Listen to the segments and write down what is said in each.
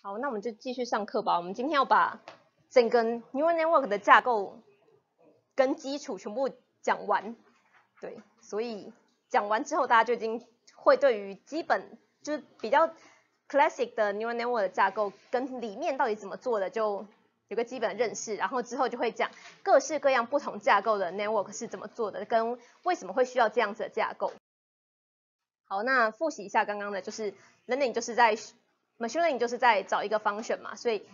好，那我们就继续上课吧。我们今天要把整个 neural network 的架构跟基础全部讲完。对，所以讲完之后，大家就已经会对于基本就是比较 classic 的 neural network 的架构跟里面到底怎么做的，就有个基本的认识。然后之后就会讲各式各样不同架构的 network 是怎么做的，跟为什么会需要这样子的架构。好，那复习一下刚刚的，就是 learning 就是在 machine learning 就是在找一个 function 嘛，所以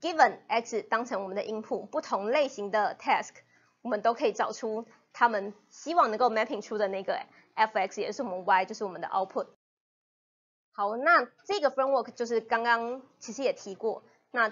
given x 当成我们的 input，不同类型的 task，我们都可以找出他们希望能够 mapping 出的那个 f(x) 也是我们 y，就是我们的 output。好，那这个 framework 就是刚刚其实也提过，那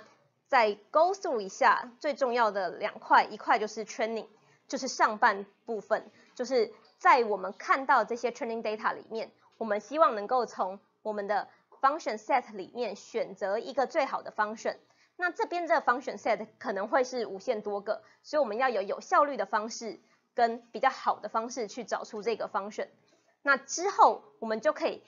再 go through 一下最重要的两块，一块就是 training，就是上半部分，就是在我们看到这些 training data 里面，我们希望能够从我们的 function set 里面选择一个最好的 function。那这边这个 function set 可能会是无限多个，所以我们要有有效率的方式跟比较好的方式去找出这个 function。那之后我们就可以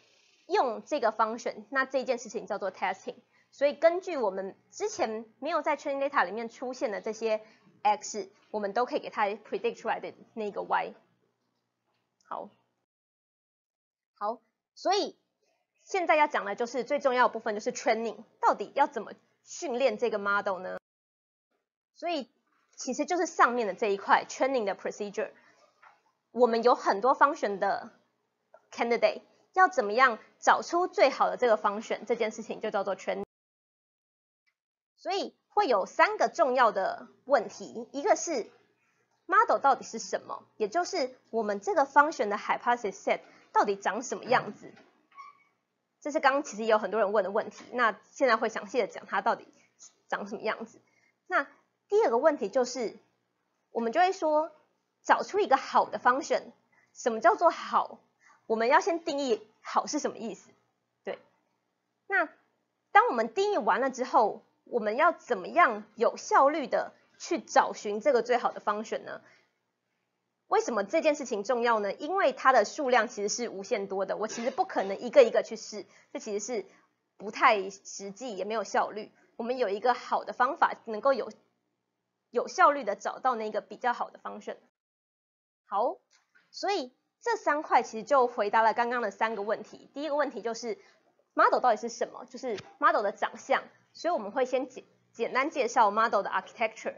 用这个 function，那这件事情叫做 testing。所以根据我们之前没有在 training data 里面出现的这些 x，我们都可以给它 predict 出来的那个 y。好，好，所以现在要讲的就是最重要的部分，就是 training，到底要怎么训练这个 model 呢？所以其实就是上面的这一块 training 的 procedure，我们有很多 function 的 candidate，要怎么样找出最好的这个 function，这件事情就叫做 training。所以会有三个重要的问题，一个是 model 到底是什么，也就是我们这个 function 的 hypothesis set 到底长什么样子。这是刚刚其实也有很多人问的问题，那现在会详细的讲它到底长什么样子。那第二个问题就是，我们就会说找出一个好的 function，什么叫做好？我们要先定义好是什么意思。对，那当我们定义完了之后，我们要怎么样有效率的去找寻这个最好的 function 呢？为什么这件事情重要呢？因为它的数量其实是无限多的，我其实不可能一个一个去试，这其实是不太实际，也没有效率。我们有一个好的方法，能够有有效率的找到那个比较好的方式。好，所以这三块其实就回答了刚刚的三个问题。第一个问题就是 model 到底是什么？就是 model 的长相。所以我们会先简简单介绍 model 的 architecture。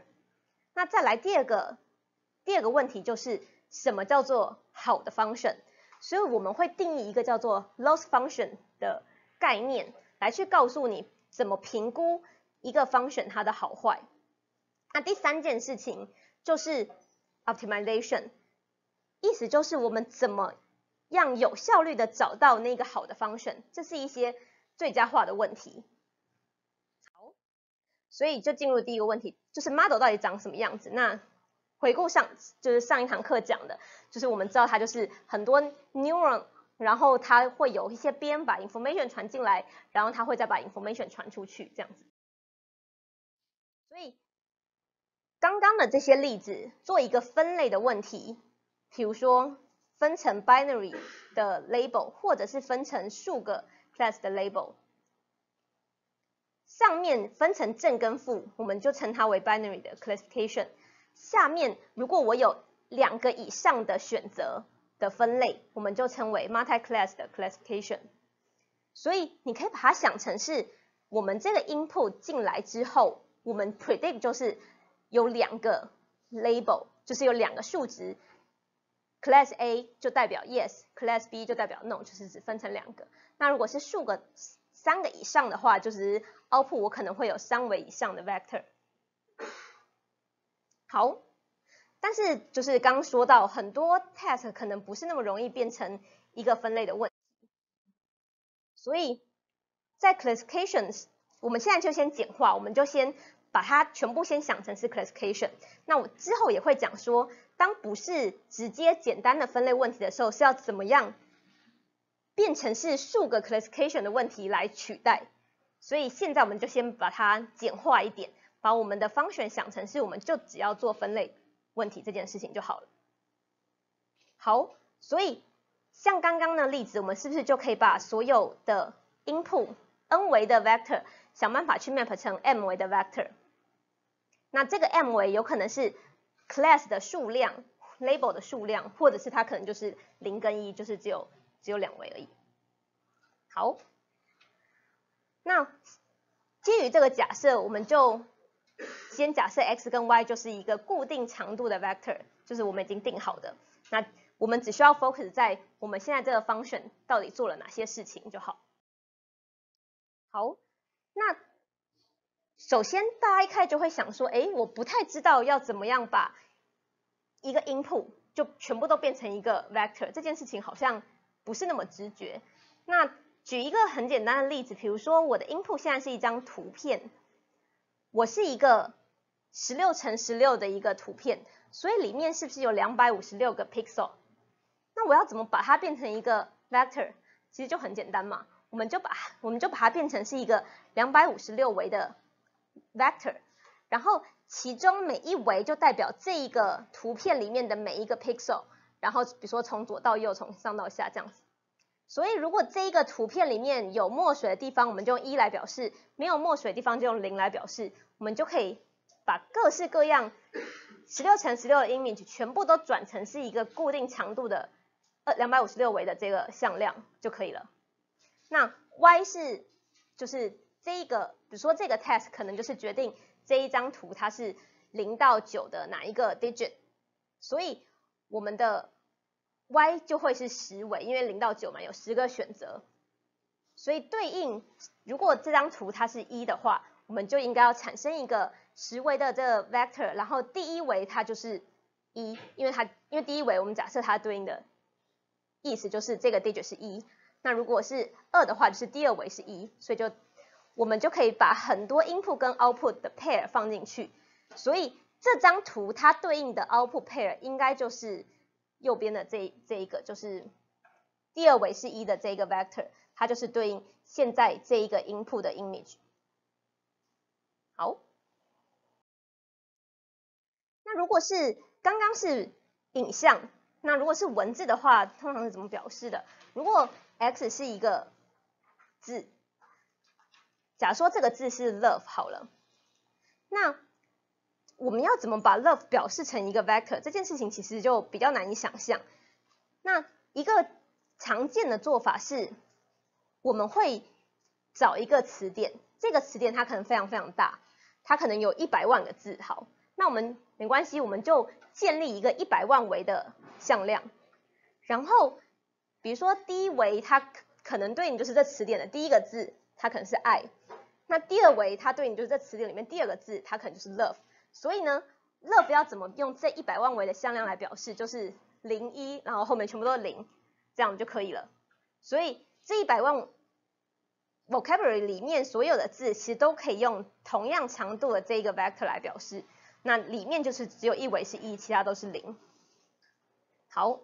那再来第二个第二个问题就是什么叫做好的 function？所以我们会定义一个叫做 loss function 的概念，来去告诉你怎么评估一个 function 它的好坏。那第三件事情就是 optimization，意思就是我们怎么样有效率的找到那个好的 function，这是一些最佳化的问题。好所以就进入第一个问题，就是 model 到底长什么样子？那回顾上就是上一堂课讲的，就是我们知道它就是很多 neuron，然后它会有一些边把 information 传进来，然后它会再把 information 传出去这样子。所以刚刚的这些例子做一个分类的问题，比如说分成 binary 的 label，或者是分成数个 class 的 label。上面分成正跟负，我们就称它为 binary 的 classification。下面如果我有两个以上的选择的分类，我们就称为 multi-class 的 classification。所以你可以把它想成是我们这个 input 进来之后，我们 predict 就是有两个 label，就是有两个数值，class A 就代表 yes，class B 就代表 no，就是只分成两个。那如果是数个三个以上的话，就是 output 我可能会有三维以上的 vector。好，但是就是刚说到很多 task 可能不是那么容易变成一个分类的问题，所以在 classifications，我们现在就先简化，我们就先把它全部先想成是 classification。那我之后也会讲说，当不是直接简单的分类问题的时候，是要怎么样？变成是数个 classification 的问题来取代，所以现在我们就先把它简化一点，把我们的方选想成是我们就只要做分类问题这件事情就好了。好，所以像刚刚的例子，我们是不是就可以把所有的 input n 维的 vector 想办法去 map 成 m 维的 vector。那这个 m 维有可能是 class 的数量，label 的数量，或者是它可能就是零跟一，就是只有只有两维而已。好，那基于这个假设，我们就先假设 x 跟 y 就是一个固定长度的 vector，就是我们已经定好的。那我们只需要 focus 在我们现在这个 function 到底做了哪些事情就好。好，那首先大家一开就会想说，哎，我不太知道要怎么样把一个 input 就全部都变成一个 vector，这件事情好像不是那么直觉。那举一个很简单的例子，比如说我的 input 现在是一张图片，我是一个十六乘十六的一个图片，所以里面是不是有两百五十六个 pixel？那我要怎么把它变成一个 vector？其实就很简单嘛，我们就把我们就把它变成是一个两百五十六维的 vector，然后其中每一维就代表这一个图片里面的每一个 pixel，然后比如说从左到右，从上到下这样子。所以如果这一个图片里面有墨水的地方，我们就用一来表示；没有墨水的地方就用零来表示。我们就可以把各式各样十六乘十六的 image 全部都转成是一个固定长度的呃两百五十六维的这个向量就可以了。那 y 是就是这个，比如说这个 test 可能就是决定这一张图它是零到九的哪一个 digit，所以我们的。Y 就会是十维，因为零到九嘛，有十个选择，所以对应如果这张图它是一的话，我们就应该要产生一个十维的这个 vector，然后第一维它就是一，因为它因为第一维我们假设它对应的意思就是这个 digit 是一，那如果是二的话，就是第二维是一，所以就我们就可以把很多 input 跟 output 的 pair 放进去，所以这张图它对应的 output pair 应该就是。右边的这这一个就是第二维是一的这个 vector，它就是对应现在这一个 input 的 image。好，那如果是刚刚是影像，那如果是文字的话，通常是怎么表示的？如果 x 是一个字，假说这个字是 love 好了，那我们要怎么把 love 表示成一个 vector？这件事情其实就比较难以想象。那一个常见的做法是，我们会找一个词典，这个词典它可能非常非常大，它可能有一百万个字。好，那我们没关系，我们就建立一个一百万维的向量。然后，比如说第一维它可能对应就是这词典的第一个字，它可能是爱。那第二维它对应就是这词典里面第二个字，它可能就是 love。所以呢，love 要怎么用这一百万维的向量来表示？就是零一，然后后面全部都是零，这样就可以了。所以这一百万 vocabulary 里面所有的字，其实都可以用同样长度的这一个 vector 来表示。那里面就是只有一维是一，其他都是零。好，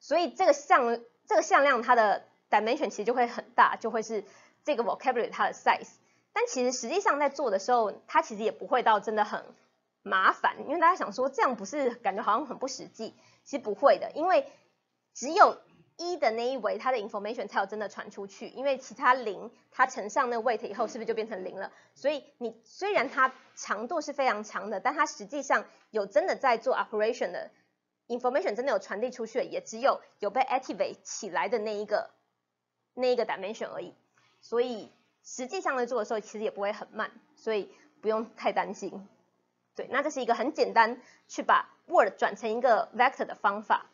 所以这个向这个向量它的 dimension 其实就会很大，就会是这个 vocabulary 它的 size。但其实实际上在做的时候，它其实也不会到真的很。麻烦，因为大家想说这样不是感觉好像很不实际，其实不会的，因为只有一的那一维它的 information 才有真的传出去，因为其他零它乘上那个 weight 以后是不是就变成零了？所以你虽然它长度是非常长的，但它实际上有真的在做 operation 的 information 真的有传递出去的，也只有有被 activate 起来的那一个那一个 dimension 而已，所以实际上在做的时候其实也不会很慢，所以不用太担心。对，那这是一个很简单去把 word 转成一个 vector 的方法。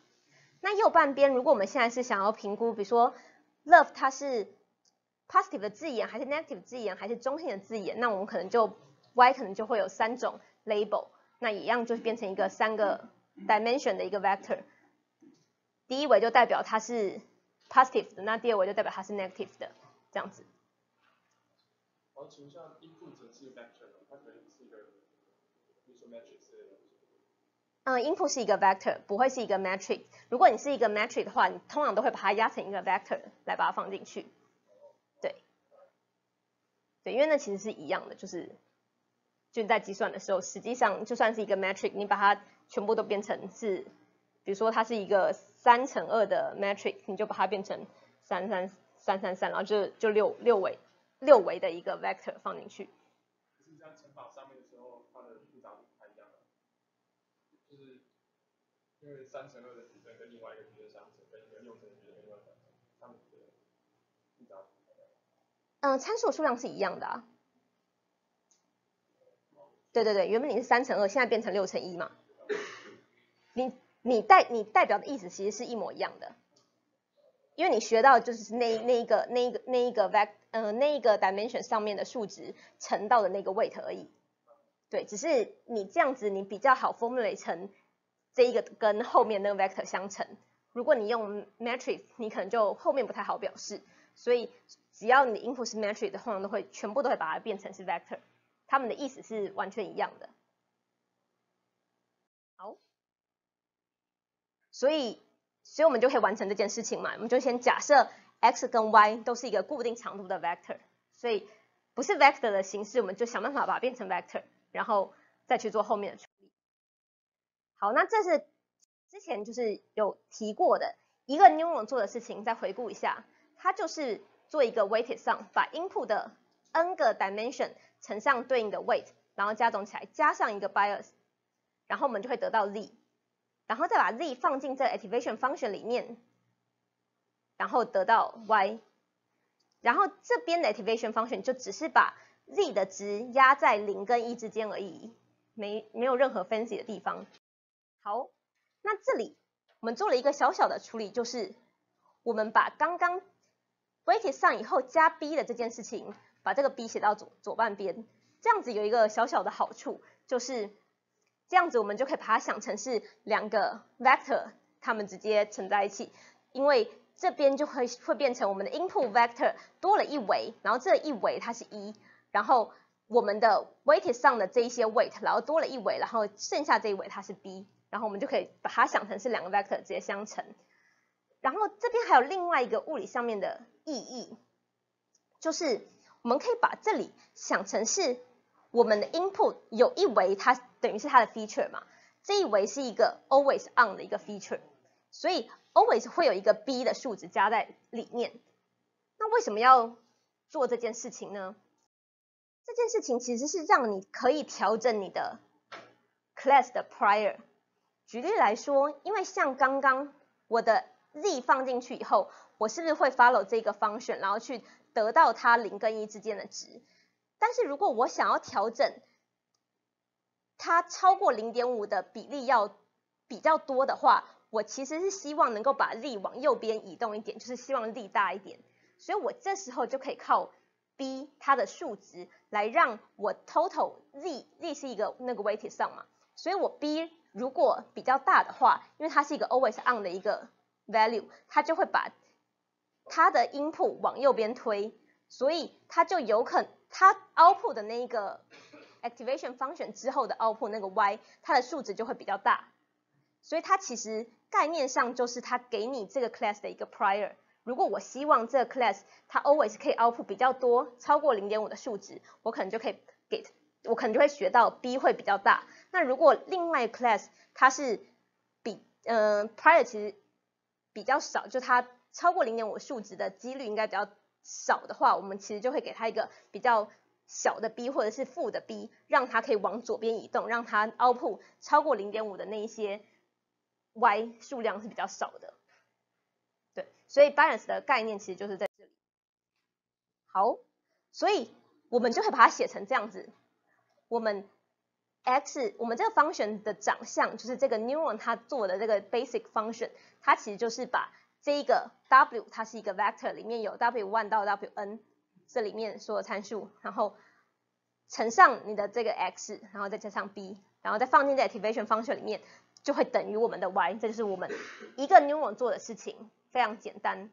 那右半边，如果我们现在是想要评估，比如说 love 它是 positive 的字眼，还是 negative 字眼，还是中性的字眼，那我们可能就 y 可能就会有三种 label，那一样就是变成一个三个 dimension 的一个 vector。第一维就代表它是 positive 的，那第二维就代表它是 negative 的，这样子。好，请问一下，input 是 vector，它可以嗯，input 是一个 vector，不会是一个 metric。如果你是一个 metric 的话，你通常都会把它压成一个 vector 来把它放进去。对，对，因为那其实是一样的，就是就在计算的时候，实际上就算是一个 metric，你把它全部都变成是，比如说它是一个三乘二的 metric，你就把它变成三三三三三，然后就就六六维六维的一个 vector 放进去。可是这样乘法上面的时候，它的复杂度不太一样了，就是因为三乘二的矩阵跟另外一个矩阵相乘，跟一个六乘的矩阵跟另外一个相乘，它们的复杂。嗯，参数数量是一样的啊。对对对，原本你是三乘二，现在变成六乘一嘛。你你代你代表的意思其实是一模一样的，因为你学到就是那那一个那一个那一个 vec 呃那一个 dimension 上面的数值乘到的那个 weight 而已。对，只是你这样子你比较好 formulate 成这一个跟后面那个 vector 相乘。如果你用 matrix，你可能就后面不太好表示。所以只要你 input 是 matrix 的，通常都会全部都会把它变成是 vector，它们的意思是完全一样的。好，所以所以我们就可以完成这件事情嘛。我们就先假设 x 跟 y 都是一个固定长度的 vector，所以不是 vector 的形式，我们就想办法把它变成 vector，然后再去做后面的。好，那这是之前就是有提过的一个 neuron 做的事情，再回顾一下。它就是做一个 weighted sum，把 input 的 n 个 dimension 乘上对应的 weight，然后加总起来，加上一个 bias，然后我们就会得到 z，然后再把 z 放进这 activation function 里面，然后得到 y，然后这边的 activation function 就只是把 z 的值压在零跟一之间而已，没没有任何 fancy 的地方。好，那这里我们做了一个小小的处理，就是我们把刚刚 weighted 上以后加 b 的这件事情，把这个 b 写到左左半边，这样子有一个小小的好处，就是这样子我们就可以把它想成是两个 vector，它们直接乘在一起，因为这边就会会变成我们的 input vector 多了一维，然后这一维它是一，然后我们的 weighted 上的这一些 weight，然后多了一维，然后剩下这一维它是 b，然后我们就可以把它想成是两个 vector 直接相乘。然后这边还有另外一个物理上面的意义，就是我们可以把这里想成是我们的 input 有一维，它等于是它的 feature 嘛，这一维是一个 always on 的一个 feature，所以 always 会有一个 b 的数值加在里面。那为什么要做这件事情呢？这件事情其实是让你可以调整你的 class 的 prior。举例来说，因为像刚刚我的 z 放进去以后，我是不是会 follow 这个 function，然后去得到它零跟一之间的值？但是如果我想要调整它超过零点五的比例要比较多的话，我其实是希望能够把 z 往右边移动一点，就是希望 z 大一点。所以我这时候就可以靠 b 它的数值来让我 total z z 是一个那个 weighted sum 嘛，所以我 b 如果比较大的话，因为它是一个 always on 的一个 value，它就会把它的 input 往右边推，所以它就有可能它 output 的那一个 activation function 之后的 output 那个 y，它的数值就会比较大，所以它其实概念上就是它给你这个 class 的一个 prior。如果我希望这个 class 它 always 可以 output 比较多，超过零点五的数值，我可能就可以给，我可能就会学到 b 会比较大。那如果另外 class 它是比嗯 prior 其实比较少，就它超过零点五数值的几率应该比较少的话，我们其实就会给它一个比较小的 b 或者是负的 b，让它可以往左边移动，让它 output 超过零点五的那一些 y 数量是比较少的。对，所以 balance 的概念其实就是在这里。好，所以我们就会把它写成这样子，我们 x 我们这个 function 的长相就是这个 neuron 它做的这个 basic function，它其实就是把这一个 w 它是一个 vector，里面有 w1 到 wn 这里面所有参数，然后乘上你的这个 x，然后再加上 b，然后再放进这 activation function 里面，就会等于我们的 y，这就是我们一个 neuron 做的事情，非常简单。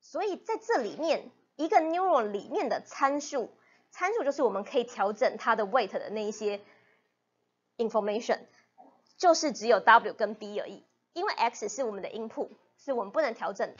所以在这里面一个 neuron 里面的参数。参数就是我们可以调整它的 weight 的那一些 information，就是只有 w 跟 b 而已，因为 x 是我们的 input，是我们不能调整。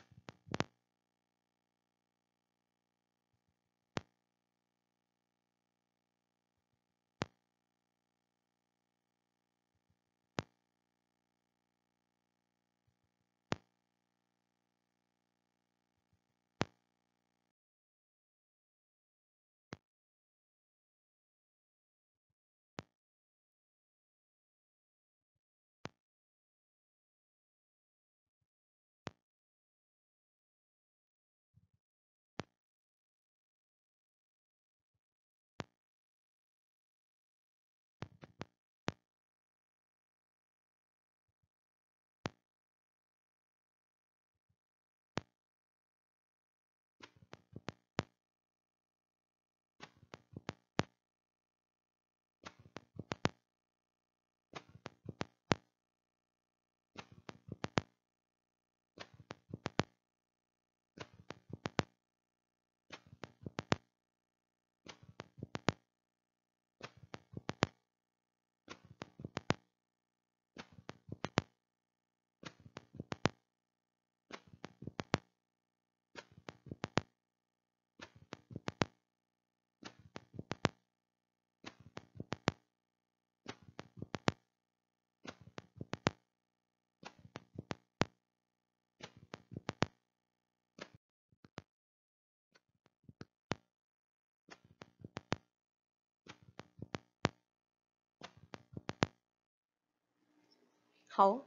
好，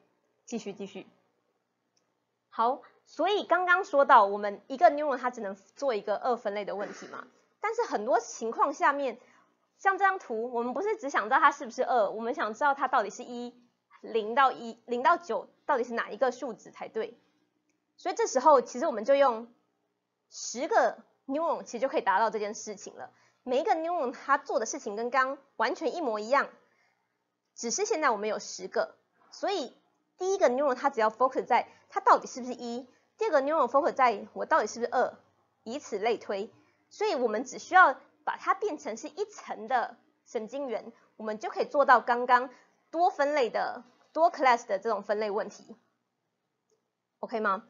继续继续。好，所以刚刚说到，我们一个 neuron 它只能做一个二分类的问题嘛，但是很多情况下面，像这张图，我们不是只想知道它是不是二，我们想知道它到底是一零到一零到九到底是哪一个数值才对。所以这时候其实我们就用十个 neuron 其实就可以达到这件事情了。每一个 neuron 它做的事情跟刚完全一模一样，只是现在我们有十个，所以第一个 neuron 它只要 focus 在它到底是不是一，第二个 neuron focus 在我到底是不是二，以此类推。所以我们只需要把它变成是一层的神经元，我们就可以做到刚刚多分类的多 class 的这种分类问题，OK 吗？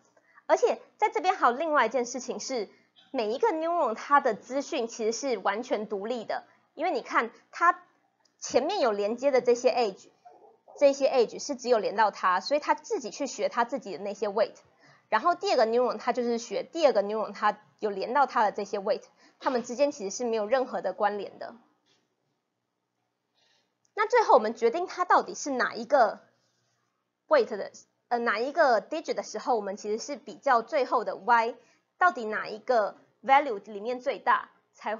而且在这边还有另外一件事情是，每一个 neuron 它的资讯其实是完全独立的，因为你看它前面有连接的这些 age，这些 age 是只有连到它，所以它自己去学它自己的那些 weight，然后第二个 neuron 它就是学第二个 neuron 它有连到它的这些 weight，它们之间其实是没有任何的关联的。那最后我们决定它到底是哪一个 weight 的。呃，哪一个 digit 的时候，我们其实是比较最后的 y，到底哪一个 value 里面最大，才，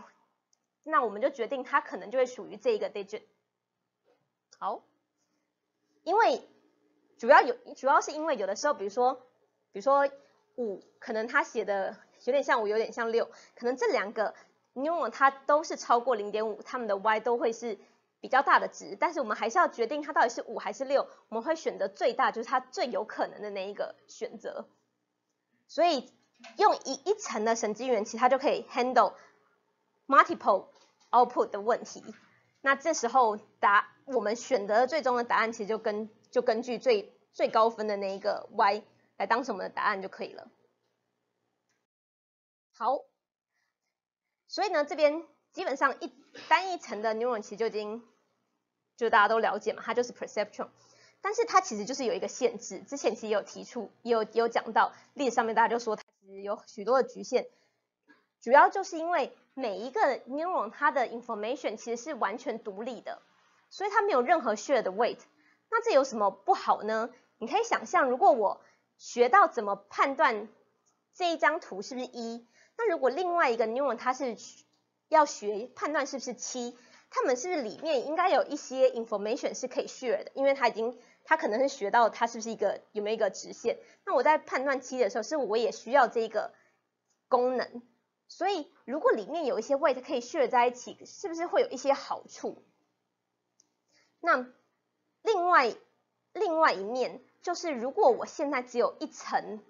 那我们就决定它可能就会属于这一个 digit。好，因为主要有，主要是因为有的时候，比如说，比如说五，可能它写的有点像五，有点像六，可能这两个 new 它都是超过零点五，它们的 y 都会是。比较大的值，但是我们还是要决定它到底是五还是六，我们会选择最大，就是它最有可能的那一个选择。所以用一一层的神经元，其实它就可以 handle multiple output 的问题。那这时候答我们选择最终的答案，其实就根就根据最最高分的那一个 y 来当成我们的答案就可以了。好，所以呢这边。基本上一单一层的 neuron 其实就已经，就大家都了解嘛，它就是 perception，但是它其实就是有一个限制，之前其实有提出，也有也有讲到例子上面，大家就说它其实有许多的局限，主要就是因为每一个 neuron 它的 information 其实是完全独立的，所以它没有任何 share 的 weight，那这有什么不好呢？你可以想象，如果我学到怎么判断这一张图是不是一，那如果另外一个 neuron 它是要学判断是不是七，它们是不是里面应该有一些 information 是可以 share 的，因为它已经它可能是学到它是不是一个有没有一个直线，那我在判断七的时候，是我也需要这个功能，所以如果里面有一些 weight 可以 share 在一起，是不是会有一些好处？那另外另外一面就是如果我现在只有一层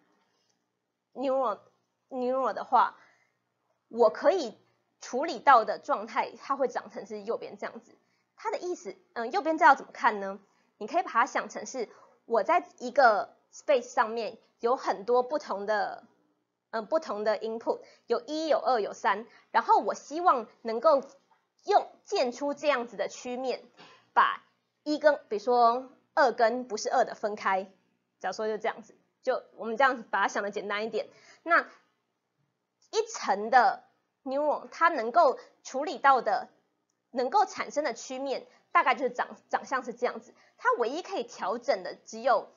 neuron neuron 的话，我可以。处理到的状态，它会长成是右边这样子。它的意思，嗯，右边这要怎么看呢？你可以把它想成是我在一个 space 上面有很多不同的，嗯，不同的 input，有一有二有三，然后我希望能够用建出这样子的曲面，把一跟比如说二跟不是二的分开。假如说就这样子，就我们这样子把它想的简单一点，那一层的。neuron 它能够处理到的、能够产生的曲面，大概就是长长相是这样子。它唯一可以调整的只有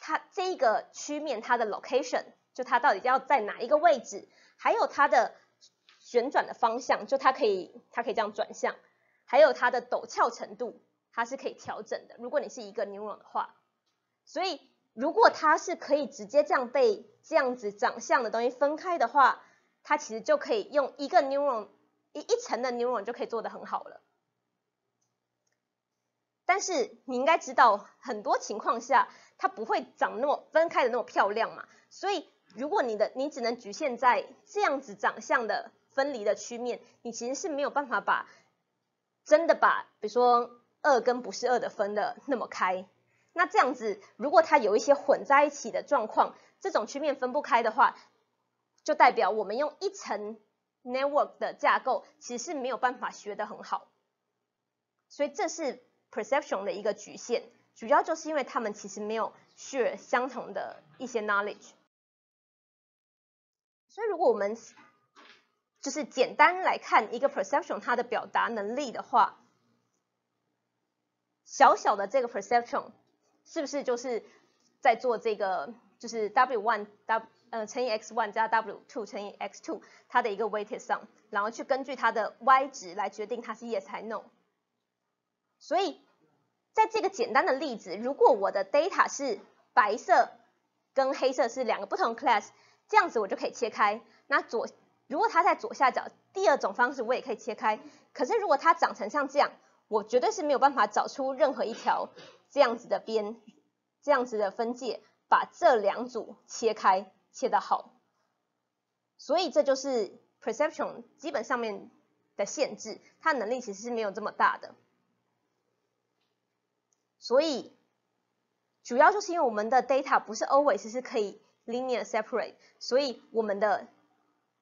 它这一个曲面它的 location，就它到底要在哪一个位置，还有它的旋转的方向，就它可以它可以这样转向，还有它的陡峭程度，它是可以调整的。如果你是一个 neuron 的话，所以如果它是可以直接这样被这样子长相的东西分开的话。它其实就可以用一个 neuron 一一层的 neuron 就可以做得很好了。但是你应该知道，很多情况下它不会长那么分开的那么漂亮嘛。所以如果你的你只能局限在这样子长相的分离的曲面，你其实是没有办法把真的把比如说二跟不是二的分的那么开。那这样子，如果它有一些混在一起的状况，这种曲面分不开的话。就代表我们用一层 network 的架构，其实是没有办法学得很好，所以这是 perception 的一个局限，主要就是因为他们其实没有 share 相同的一些 knowledge。所以如果我们就是简单来看一个 perception 它的表达能力的话，小小的这个 perception，是不是就是在做这个就是 w one w 呃乘以 x one 加 w two 乘以 x two 它的一个 weighted sum，然后去根据它的 y 值来决定它是 yes 还 no。所以在这个简单的例子，如果我的 data 是白色跟黑色是两个不同 class，这样子我就可以切开。那左如果它在左下角，第二种方式我也可以切开。可是如果它长成像这样，我绝对是没有办法找出任何一条这样子的边，这样子的分界，把这两组切开，切得好。所以这就是 perception 基本上面的限制，它能力其实是没有这么大的。所以主要就是因为我们的 data 不是 always 是可以 linear separate，所以我们的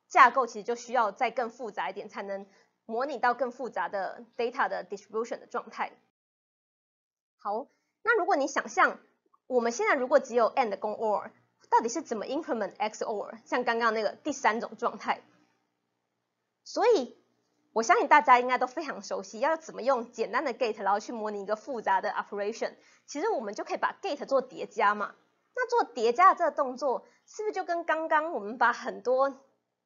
架构其实就需要再更复杂一点，才能模拟到更复杂的 data 的 distribution 的状态。好，那如果你想象我们现在如果只有 and 跟 or，到底是怎么 implement x or？像刚刚那个第三种状态。所以我相信大家应该都非常熟悉，要怎么用简单的 gate 然后去模拟一个复杂的 operation。其实我们就可以把 gate 做叠加嘛。那做叠加的这个动作，是不是就跟刚刚我们把很多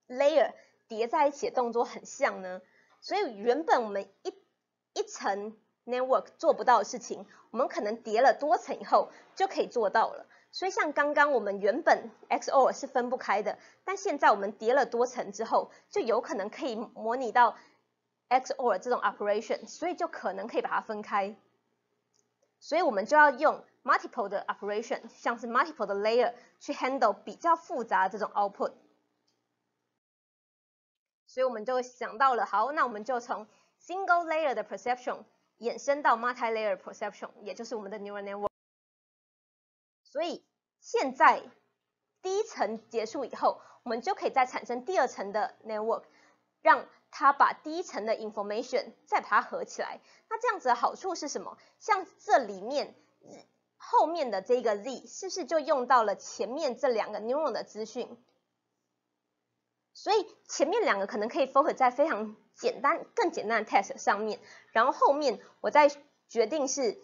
layer 叠在一起的动作很像呢？所以原本我们一一层 network 做不到的事情，我们可能叠了多层以后就可以做到了。所以像刚刚我们原本 XOR 是分不开的，但现在我们叠了多层之后，就有可能可以模拟到 XOR 这种 operation，所以就可能可以把它分开。所以我们就要用 multiple 的 operation，像是 multiple 的 layer 去 handle 比较复杂这种 output。所以我们就想到了，好，那我们就从 single layer 的 perception 衍生到 multi-layer perception，也就是我们的 neural network。所以现在第一层结束以后，我们就可以再产生第二层的 network，让它把第一层的 information 再把它合起来。那这样子的好处是什么？像这里面后面的这个 z 是不是就用到了前面这两个 neuron 的资讯？所以前面两个可能可以 focus 在非常简单、更简单的 test 上面，然后后面我再决定是。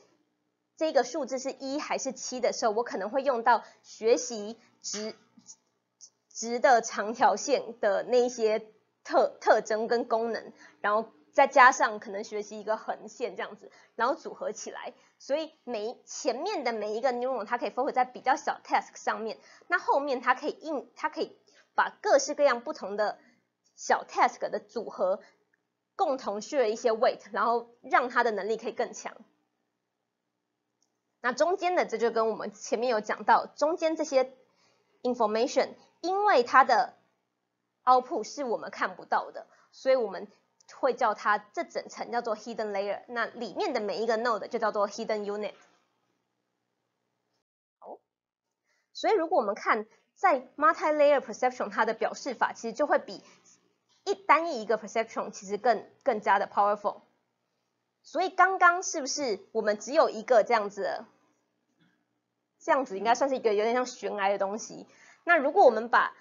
这个数字是一还是七的时候，我可能会用到学习值值的长条线的那些特特征跟功能，然后再加上可能学习一个横线这样子，然后组合起来。所以每前面的每一个 neuron 它可以 focus 在比较小 task 上面，那后面它可以应它可以把各式各样不同的小 task 的组合共同 share 一些 weight，然后让它的能力可以更强。那中间的这就跟我们前面有讲到，中间这些 information，因为它的 output 是我们看不到的，所以我们会叫它这整层叫做 hidden layer。那里面的每一个 node 就叫做 hidden unit。好，所以如果我们看在 multi-layer perception，它的表示法其实就会比一单一一个 perception 其实更更加的 powerful。所以刚刚是不是我们只有一个这样子？这样子应该算是一个有点像悬崖的东西。那如果我们把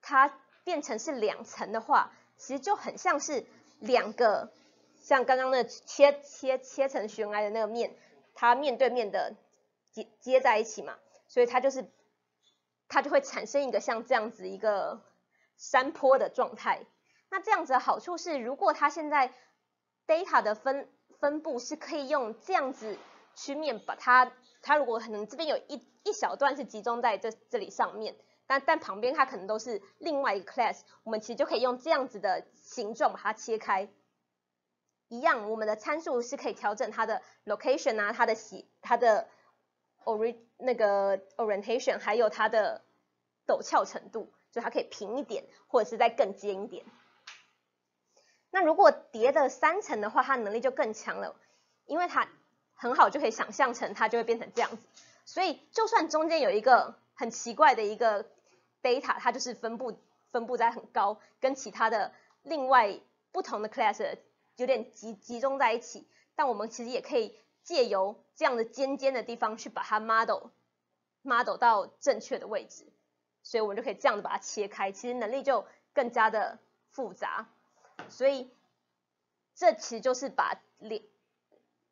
它变成是两层的话，其实就很像是两个像刚刚那切切切成悬崖的那个面，它面对面的接接在一起嘛，所以它就是它就会产生一个像这样子一个山坡的状态。那这样子的好处是，如果它现在 data 的分分布是可以用这样子曲面把它，它如果可能这边有一一小段是集中在这这里上面，但但旁边它可能都是另外一个 class，我们其实就可以用这样子的形状把它切开。一样，我们的参数是可以调整它的 location 啊，它的喜它的 ori 那个 orientation，还有它的陡峭程度，就它可以平一点，或者是再更尖一点。那如果叠的三层的话，它能力就更强了，因为它很好就可以想象成它就会变成这样子。所以就算中间有一个很奇怪的一个 data，它就是分布分布在很高，跟其他的另外不同的 class 有点集集中在一起，但我们其实也可以借由这样的尖尖的地方去把它 model model 到正确的位置，所以我们就可以这样子把它切开，其实能力就更加的复杂。所以，这其实就是把两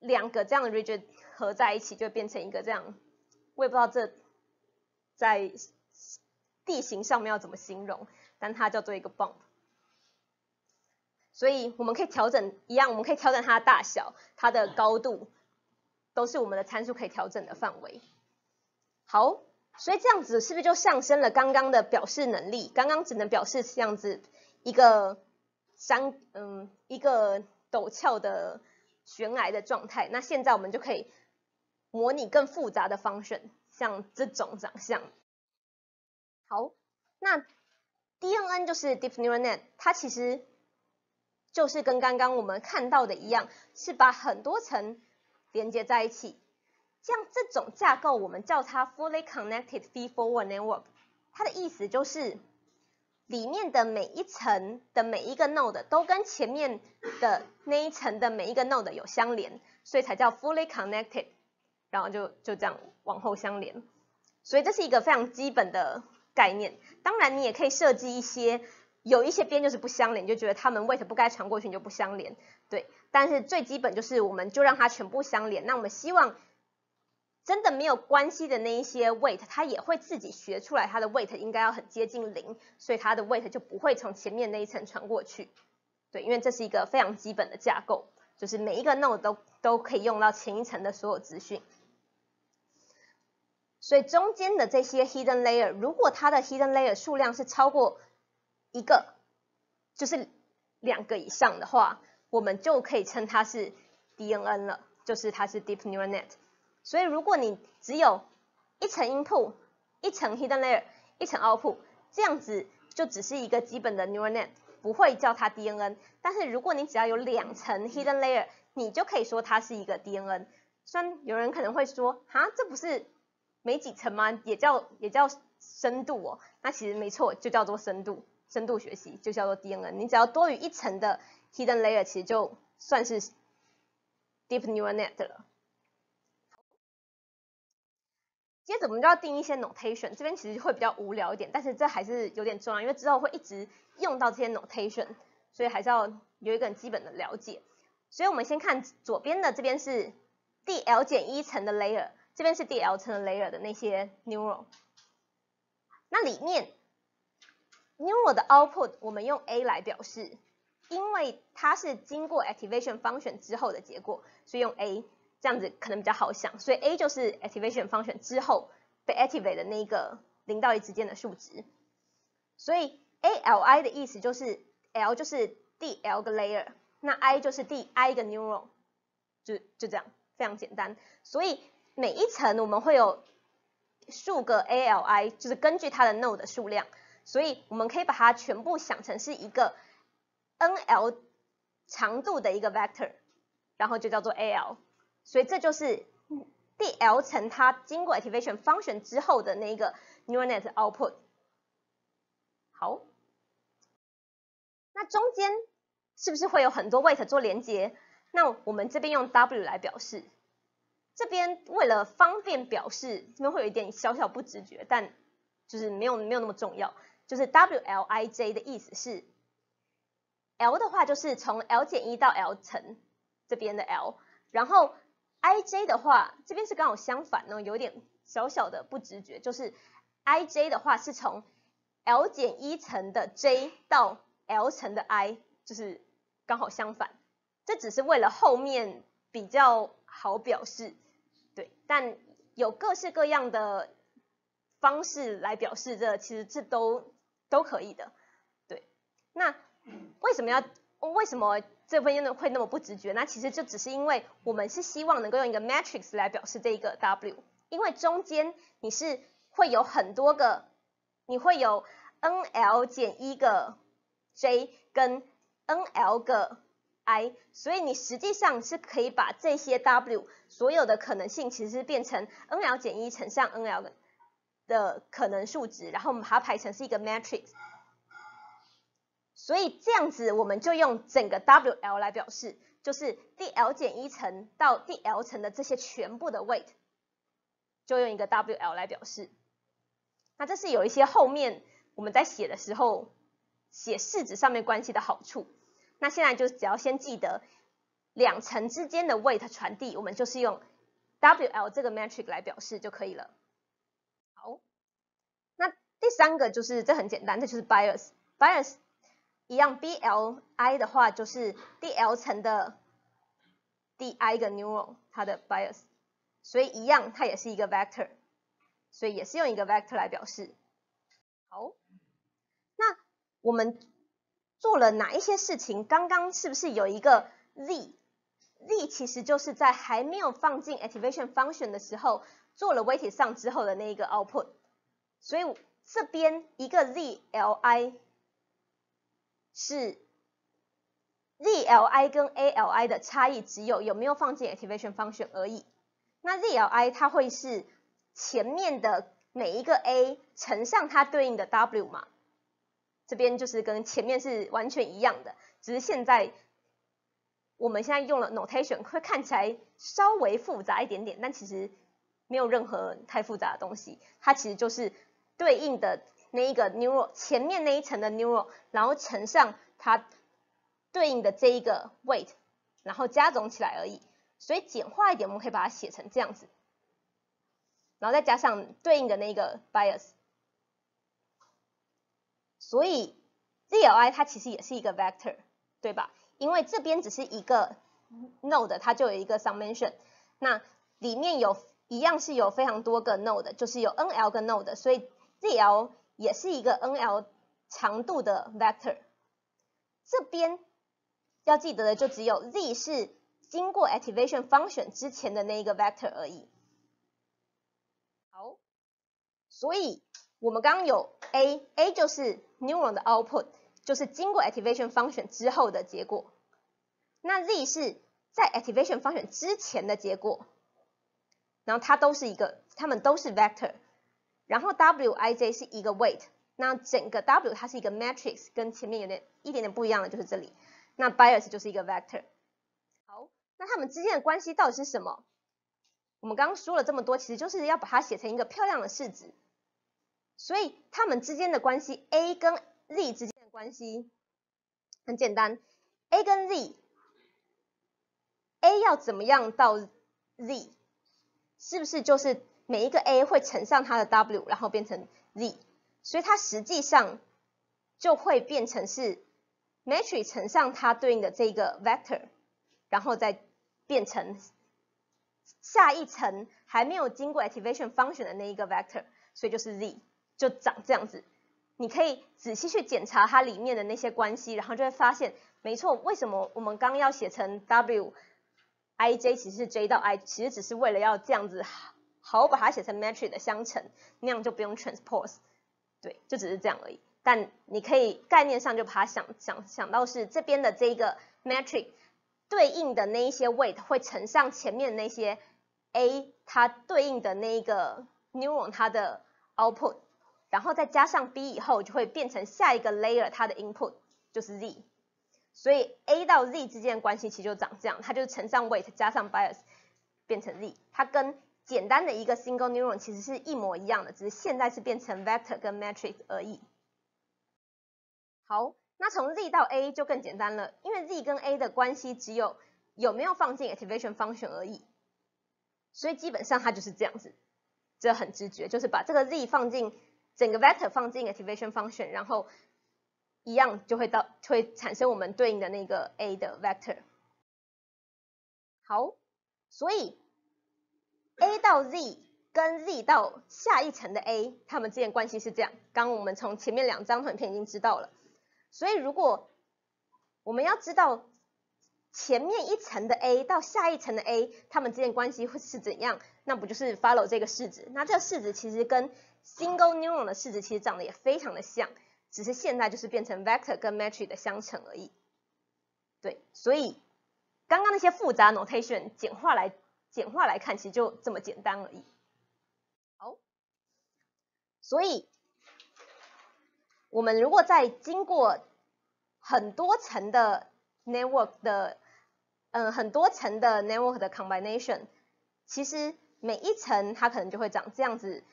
两个这样的 region 合在一起，就变成一个这样。我也不知道这在地形上面要怎么形容，但它叫做一个 bump。所以我们可以调整一样，我们可以调整它的大小、它的高度，都是我们的参数可以调整的范围。好，所以这样子是不是就上升了刚刚的表示能力？刚刚只能表示这样子一个山，嗯，一个陡峭的悬崖的状态。那现在我们就可以模拟更复杂的 function，像这种长相。好，那 DNN 就是 Deep Neural Net，它其实就是跟刚刚我们看到的一样，是把很多层连接在一起。像这种架构，我们叫它 Fully Connected Feed-Forward Network。它的意思就是里面的每一层的每一个 node 都跟前面的那一层的每一个 node 有相连，所以才叫 Fully Connected。然后就就这样往后相连。所以这是一个非常基本的概念。当然，你也可以设计一些。有一些边就是不相连，就觉得它们 weight 不该传过去，你就不相连，对。但是最基本就是我们就让它全部相连。那我们希望真的没有关系的那一些 weight，它也会自己学出来它的 weight 应该要很接近零，所以它的 weight 就不会从前面那一层传过去，对。因为这是一个非常基本的架构，就是每一个 node 都都可以用到前一层的所有资讯。所以中间的这些 hidden layer，如果它的 hidden layer 数量是超过一个就是两个以上的话，我们就可以称它是 DNN 了，就是它是 Deep Neural Net。所以如果你只有一层 input、一层 hidden layer、一层 output，这样子就只是一个基本的 neural net，不会叫它 DNN。但是如果你只要有两层 hidden layer，你就可以说它是一个 DNN。虽然有人可能会说，哈，这不是没几层吗？也叫也叫深度哦。那其实没错，就叫做深度。深度学习就叫做 DNN，你只要多于一层的 hidden layer，其实就算是 deep neural net 了。接着我们就要定一些 notation，这边其实会比较无聊一点，但是这还是有点重要，因为之后会一直用到这些 notation，所以还是要有一个很基本的了解。所以我们先看左边的这边是 D L 减一层的 layer，这边是 D L 层的 layer 的那些 neural，那里面。Neural 的 output 我们用 A 来表示，因为它是经过 activation function 之后的结果，所以用 A 这样子可能比较好想，所以 A 就是 activation function 之后被 activate 的那一个零到一之间的数值。所以 ALI 的意思就是 L 就是 D L 个 layer，那 I 就是 D I 个 neural，就就这样，非常简单。所以每一层我们会有数个 ALI，就是根据它的 node 数量。所以我们可以把它全部想成是一个 NL 长度的一个 vector，然后就叫做 AL。所以这就是第 L 层它经过 activation function 之后的那个 neural net output。好，那中间是不是会有很多 weight 做连接？那我们这边用 W 来表示。这边为了方便表示，这边会有一点小小不直觉，但就是没有没有那么重要。就是 WLIJ 的意思是，L 的话就是从 L 减一到 L 层这边的 L，然后 IJ 的话这边是刚好相反呢，有点小小的不直觉，就是 IJ 的话是从 L 减一层的 J 到 L 层的 I，就是刚好相反，这只是为了后面比较好表示，对，但有各式各样的方式来表示这，其实这都。都可以的，对。那为什么要为什么这边呢会那么不直觉？那其实就只是因为我们是希望能够用一个 matrix 来表示这一个 W，因为中间你是会有很多个，你会有 NL 减一个 J 跟 NL 个 I，所以你实际上是可以把这些 W 所有的可能性其实变成 NL 减一乘上 NL 的。的可能数值，然后我们把它排成是一个 matrix，所以这样子我们就用整个 WL 来表示，就是第 L 减一层到第 L 层的这些全部的 weight，就用一个 WL 来表示。那这是有一些后面我们在写的时候写式子上面关系的好处。那现在就只要先记得两层之间的 weight 传递，我们就是用 WL 这个 matrix 来表示就可以了。好，那第三个就是这很简单，这就是 bias，bias 一样，BLI 的话就是 d_l 层的 d_i 个 neuron 它的 bias，所以一样它也是一个 vector，所以也是用一个 vector 来表示。好，那我们做了哪一些事情？刚刚是不是有一个 z？z 其实就是在还没有放进 activation function 的时候做了 weighted sum 之后的那一个 output，所以。这边一个 zli 是 zli 跟 ali 的差异只有有没有放进 activation function 而已。那 zli 它会是前面的每一个 a 乘上它对应的 w 嘛？这边就是跟前面是完全一样的，只是现在我们现在用了 notation 会看起来稍微复杂一点点，但其实没有任何太复杂的东西，它其实就是。对应的那一个 neural 前面那一层的 neural，然后乘上它对应的这一个 weight，然后加总起来而已。所以简化一点，我们可以把它写成这样子，然后再加上对应的那个 bias。所以 zli 它其实也是一个 vector，对吧？因为这边只是一个 node，它就有一个 summation，那里面有一样是有非常多个 node，就是有 nl 个 node，所以 zl 也是一个 nl 长度的 vector，这边要记得的就只有 z 是经过 activation function 之前的那一个 vector 而已。好，所以我们刚刚有 a，a 就是 neuron 的 output，就是经过 activation function 之后的结果。那 z 是在 activation function 之前的结果，然后它都是一个，它们都是 vector。然后 wij 是一个 weight，那整个 w 它是一个 matrix，跟前面有点一点点不一样的就是这里，那 bias 就是一个 vector。好，那它们之间的关系到底是什么？我们刚刚说了这么多，其实就是要把它写成一个漂亮的式子。所以它们之间的关系，a 跟 z 之间的关系很简单，a 跟 z，a 要怎么样到 z，是不是就是？每一个 a 会乘上它的 w，然后变成 z，所以它实际上就会变成是 matrix 乘上它对应的这个 vector，然后再变成下一层还没有经过 activation function 的那一个 vector，所以就是 z，就长这样子。你可以仔细去检查它里面的那些关系，然后就会发现，没错，为什么我们刚要写成 w i j 其实是 j 到 i，其实只是为了要这样子。好，我把它写成 matrix 的相乘，那样就不用 transpose，对，就只是这样而已。但你可以概念上就把它想想想到是这边的这个 matrix 对应的那一些 weight 会乘上前面那些 a 它对应的那一个 neuron 它的 output，然后再加上 b 以后就会变成下一个 layer 它的 input 就是 z，所以 a 到 z 之间的关系其实就长这样，它就是乘上 weight 加上 bias 变成 z，它跟简单的一个 single neuron 其实是一模一样的，只是现在是变成 vector 跟 matrix 而已。好，那从 z 到 a 就更简单了，因为 z 跟 a 的关系只有有没有放进 activation function 而已，所以基本上它就是这样子，这很直觉，就是把这个 z 放进整个 vector 放进 activation function，然后一样就会到会产生我们对应的那个 a 的 vector。好，所以。a 到 z 跟 z 到下一层的 a，它们之间关系是这样。刚我们从前面两张图片已经知道了。所以如果我们要知道前面一层的 a 到下一层的 a，它们之间关系会是怎样，那不就是 follow 这个式子？那这个式子其实跟 single neuron 的式子其实长得也非常的像，只是现在就是变成 vector 跟 matrix 的相乘而已。对，所以刚刚那些复杂 notation 简化来。简化来看，其实就这么简单而已。好，所以我们如果在经过很多层的 network 的，嗯，很多层的 network 的 combination，其实每一层它可能就会长这样子。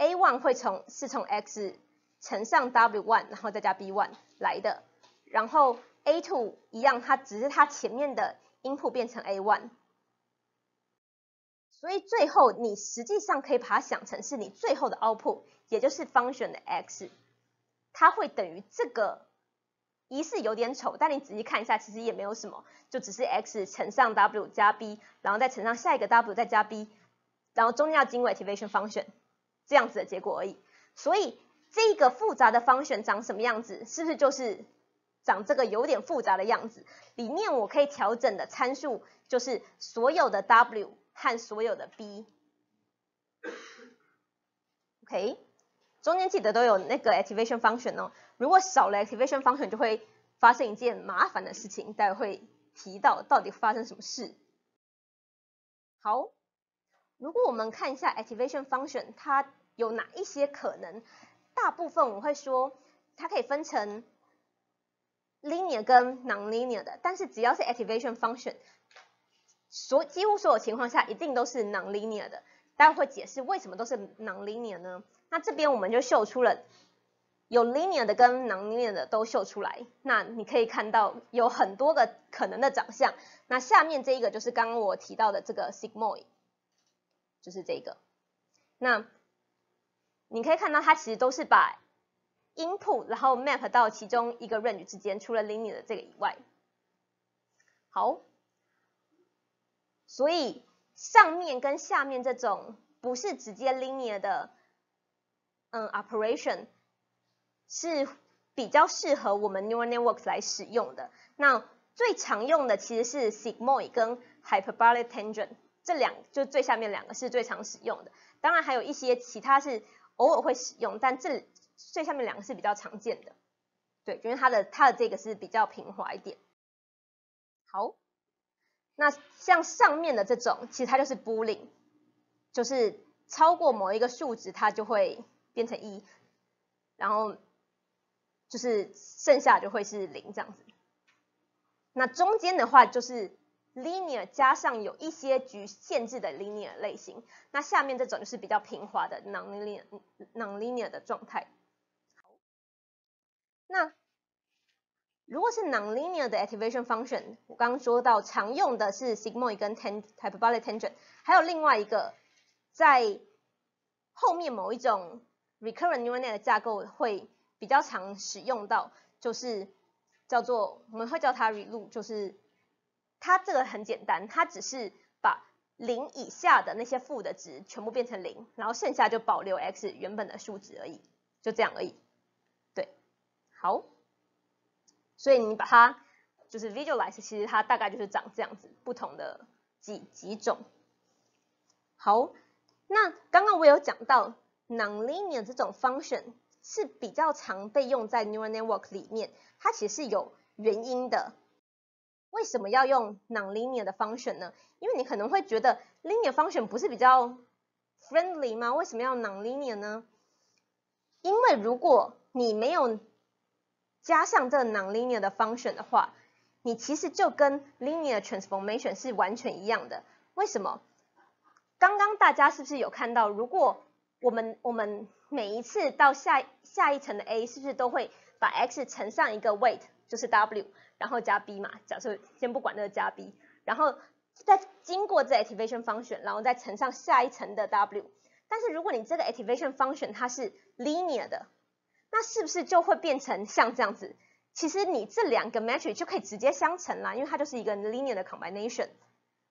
A one 会从是从 X 乘上 W one，然后再加 B one 来的，然后 A two 一样，它只是它前面的 input 变成 A one。所以最后你实际上可以把它想成是你最后的 output，也就是 function 的 x，它会等于这个，疑似有点丑，但你仔细看一下，其实也没有什么，就只是 x 乘上 w 加 b，然后再乘上下一个 w 再加 b，然后中间要经过 activation function 这样子的结果而已。所以这个复杂的方选长什么样子，是不是就是长这个有点复杂的样子？里面我可以调整的参数就是所有的 w。和所有的 b，OK，中间记得都有那个 activation function 哦。如果少了 activation function，就会发生一件麻烦的事情，待会提到到底发生什么事。好，如果我们看一下 activation function，它有哪一些可能？大部分我会说，它可以分成 linear 跟 non-linear 的，但是只要是 activation function。所几乎所有情况下一定都是 nonlinear 的，待会会解释为什么都是 nonlinear 呢？那这边我们就秀出了有 linear 的跟 nonlinear 的都秀出来。那你可以看到有很多个可能的长相。那下面这一个就是刚刚我提到的这个 sigmoid，就是这个。那你可以看到它其实都是把 input 然后 map 到其中一个 range 之间，除了 linear 的这个以外。好。所以上面跟下面这种不是直接 linear 的，嗯，operation 是比较适合我们 neural networks 来使用的。那最常用的其实是 sigmoid 跟 hyperbolic tangent 这两，就最下面两个是最常使用的。当然还有一些其他是偶尔会使用，但这最下面两个是比较常见的。对，因为它的它的这个是比较平滑一点。好。那像上面的这种，其实它就是 boolean，就是超过某一个数值，它就会变成一，然后就是剩下就会是零这样子。那中间的话就是 linear 加上有一些局限制的 linear 类型，那下面这种就是比较平滑的 non-linear non-linear 的状态。好，那。如果是 nonlinear 的 activation function，我刚刚说到常用的是 sigmoid 跟 ten hyperbolic tangent，还有另外一个在后面某一种 recurrent neural net 的架构会比较常使用到，就是叫做我们会叫它 ReLU，就是它这个很简单，它只是把零以下的那些负的值全部变成零，然后剩下就保留 x 原本的数值而已，就这样而已。对，好。所以你把它就是 visualize，其实它大概就是长这样子，不同的几几种。好，那刚刚我有讲到 nonlinear 这种 function 是比较常被用在 neural network 里面，它其实是有原因的。为什么要用 nonlinear 的 function 呢？因为你可能会觉得 linear function 不是比较 friendly 吗？为什么要 nonlinear 呢？因为如果你没有加上这 nonlinear 的 function 的话，你其实就跟 linear transformation 是完全一样的。为什么？刚刚大家是不是有看到，如果我们我们每一次到下下一层的 a，是不是都会把 x 乘上一个 weight，就是 w，然后加 b 嘛？假设先不管那个加 b，然后再经过这 activation function，然后再乘上下一层的 w。但是如果你这个 activation function 它是 linear 的，那是不是就会变成像这样子？其实你这两个 matrix 就可以直接相乘啦，因为它就是一个 linear 的 combination。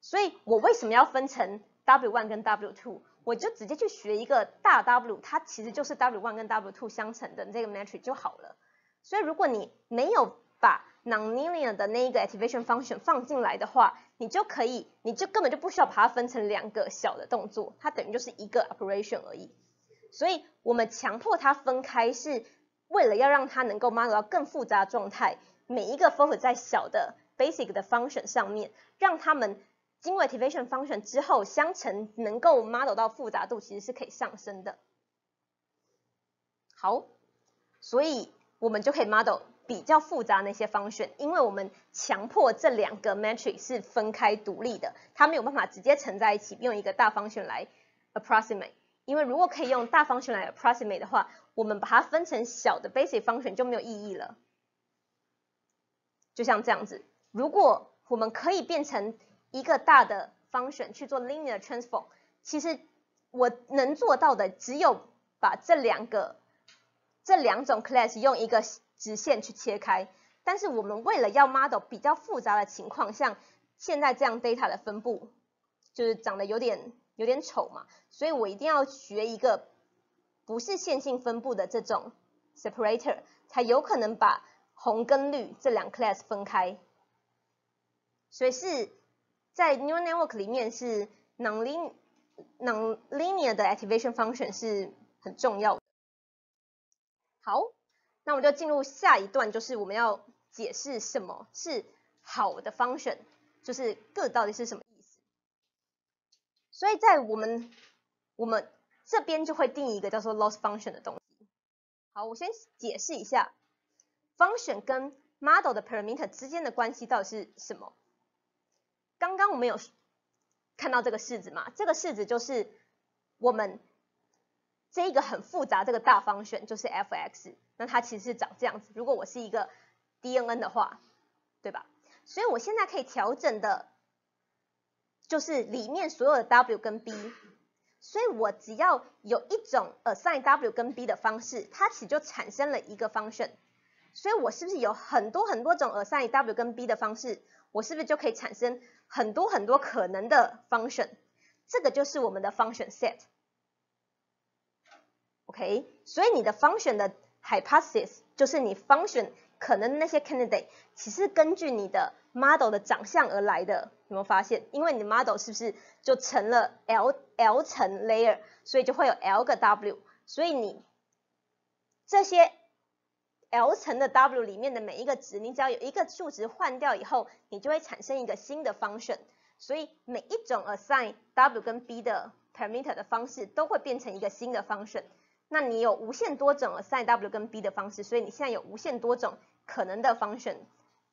所以我为什么要分成 W1 跟 W2？我就直接去学一个大 W，它其实就是 W1 跟 W2 相乘的这个 matrix 就好了。所以如果你没有把 nonlinear 的那一个 activation function 放进来的话，你就可以，你就根本就不需要把它分成两个小的动作，它等于就是一个 operation 而已。所以我们强迫它分开，是为了要让它能够 model 到更复杂的状态，每一个 focus 在小的 basic 的 function 上面，让它们经过 activation function 之后相乘，能够 model 到复杂度其实是可以上升的。好，所以我们就可以 model 比较复杂那些方选因为我们强迫这两个 matrix 是分开独立的，它没有办法直接乘在一起，用一个大方选来 approximate。因为如果可以用大方选来 approximate 的话，我们把它分成小的 basic function 就没有意义了。就像这样子，如果我们可以变成一个大的 function 去做 linear transform，其实我能做到的只有把这两个这两种 class 用一个直线去切开。但是我们为了要 model 比较复杂的情况，像现在这样 data 的分布，就是长得有点有点丑嘛，所以我一定要学一个不是线性分布的这种 separator，才有可能把红跟绿这两 class 分开。所以是在 neural network 里面是 nonlinear nonlinear 的 activation function 是很重要的。好，那我们就进入下一段，就是我们要解释什么是好的 function，就是 good 到底是什么意思。所以在我们我们这边就会定义一个叫做 loss function 的东西。好，我先解释一下 function 跟 model 的 parameter 之间的关系到底是什么。刚刚我们有看到这个式子嘛？这个式子就是我们这一个很复杂这个大方选就是 f(x)，那它其实是长这样子。如果我是一个 DNN 的话，对吧？所以我现在可以调整的，就是里面所有的 W 跟 B，所以我只要有一种 assign W 跟 B 的方式，它其实就产生了一个 function。所以我是不是有很多很多种 assign W 跟 B 的方式？我是不是就可以产生很多很多可能的 function？这个就是我们的 function set。OK，所以你的 function 的 hypothesis 就是你 function 可能那些 candidate，其实根据你的 model 的长相而来的，有没有发现？因为你的 model 是不是就成了 L L 层 layer，所以就会有 L 个 W，所以你这些 L 层的 W 里面的每一个值，你只要有一个数值换掉以后，你就会产生一个新的 function。所以每一种 assign W 跟 B 的 parameter 的方式都会变成一个新的 function。那你有无限多种 assign W 跟 B 的方式，所以你现在有无限多种可能的 function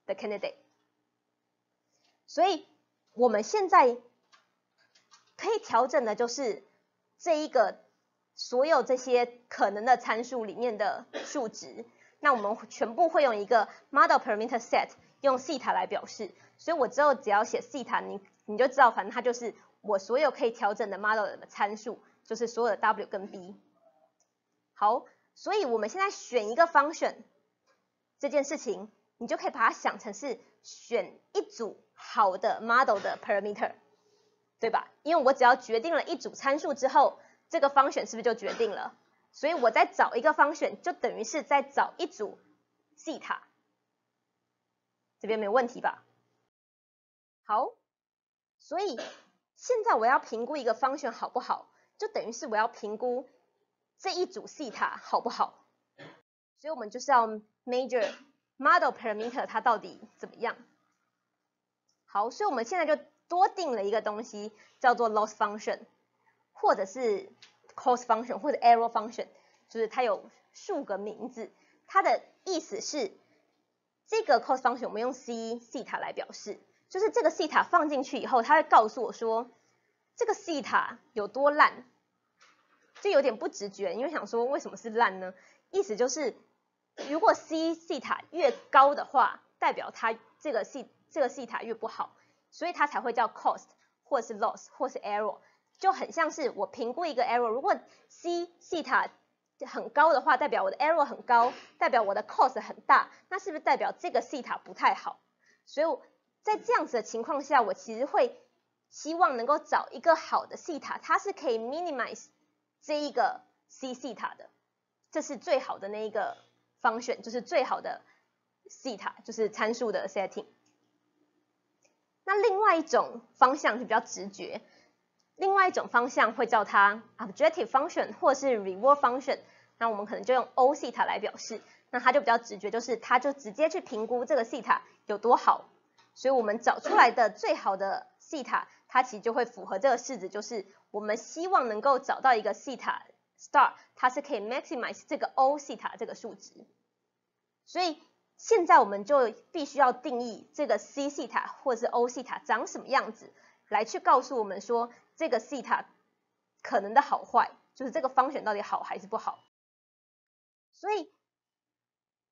的 candidate。所以我们现在可以调整的就是这一个所有这些可能的参数里面的数值。那我们全部会用一个 model parameter set 用西塔来表示，所以我之后只要写西塔，你你就知道，反正它就是我所有可以调整的 model 的参数，就是所有的 W 跟 B。好，所以我们现在选一个 function 这件事情，你就可以把它想成是选一组好的 model 的 parameter，对吧？因为我只要决定了一组参数之后，这个 function 是不是就决定了？所以我再找一个方选，就等于是在找一组西塔，这边没问题吧？好，所以现在我要评估一个方选好不好，就等于是我要评估这一组西塔好不好。所以我们就是要 measure model parameter 它到底怎么样。好，所以我们现在就多定了一个东西，叫做 loss function，或者是。cost function 或者 error function，就是它有数个名字，它的意思是这个 cost function 我们用 c 西塔来表示，就是这个西塔放进去以后，它会告诉我说这个西塔有多烂，就有点不直觉，因为想说为什么是烂呢？意思就是如果 c 西塔越高的话，代表它这个西这个西塔越不好，所以它才会叫 cost 或是 loss 或是 error。就很像是我评估一个 error，如果 c 西塔很高的话，代表我的 error 很高，代表我的 cost 很大，那是不是代表这个西塔不太好？所以在这样子的情况下，我其实会希望能够找一个好的西塔，它是可以 minimize 这一个 c 西塔的，这是最好的那一个方选，就是最好的西塔，就是参数的 setting。那另外一种方向就比较直觉。另外一种方向会叫它 objective function 或是 reward function，那我们可能就用 O 西塔来表示，那它就比较直觉，就是它就直接去评估这个西塔有多好，所以我们找出来的最好的西塔，它其实就会符合这个式子，就是我们希望能够找到一个西塔 star，它是可以 maximize 这个 O 西塔这个数值，所以现在我们就必须要定义这个 C 西塔或者是 O 西塔长什么样子，来去告诉我们说。这个西塔可能的好坏，就是这个方选到底好还是不好。所以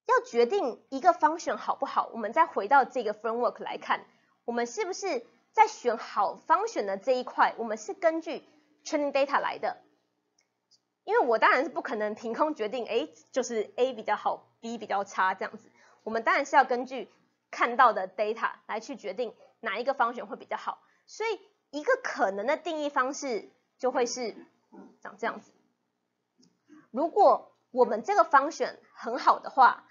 要决定一个方选好不好，我们再回到这个 framework 来看，我们是不是在选好方选的这一块，我们是根据 training data 来的。因为我当然是不可能凭空决定，哎，就是 A 比较好，B 比较差这样子。我们当然是要根据看到的 data 来去决定哪一个方选会比较好。所以一个可能的定义方式就会是长这样子。如果我们这个方选很好的话，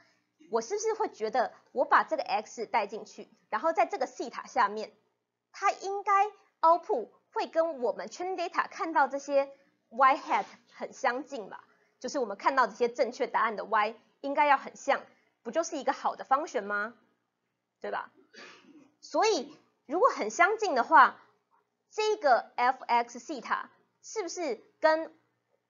我是不是会觉得我把这个 x 带进去，然后在这个西塔下面，它应该 output 会跟我们 train data 看到这些 y hat 很相近吧？就是我们看到这些正确答案的 y 应该要很像，不就是一个好的方选吗？对吧？所以如果很相近的话，这个 f(x) 西塔是不是跟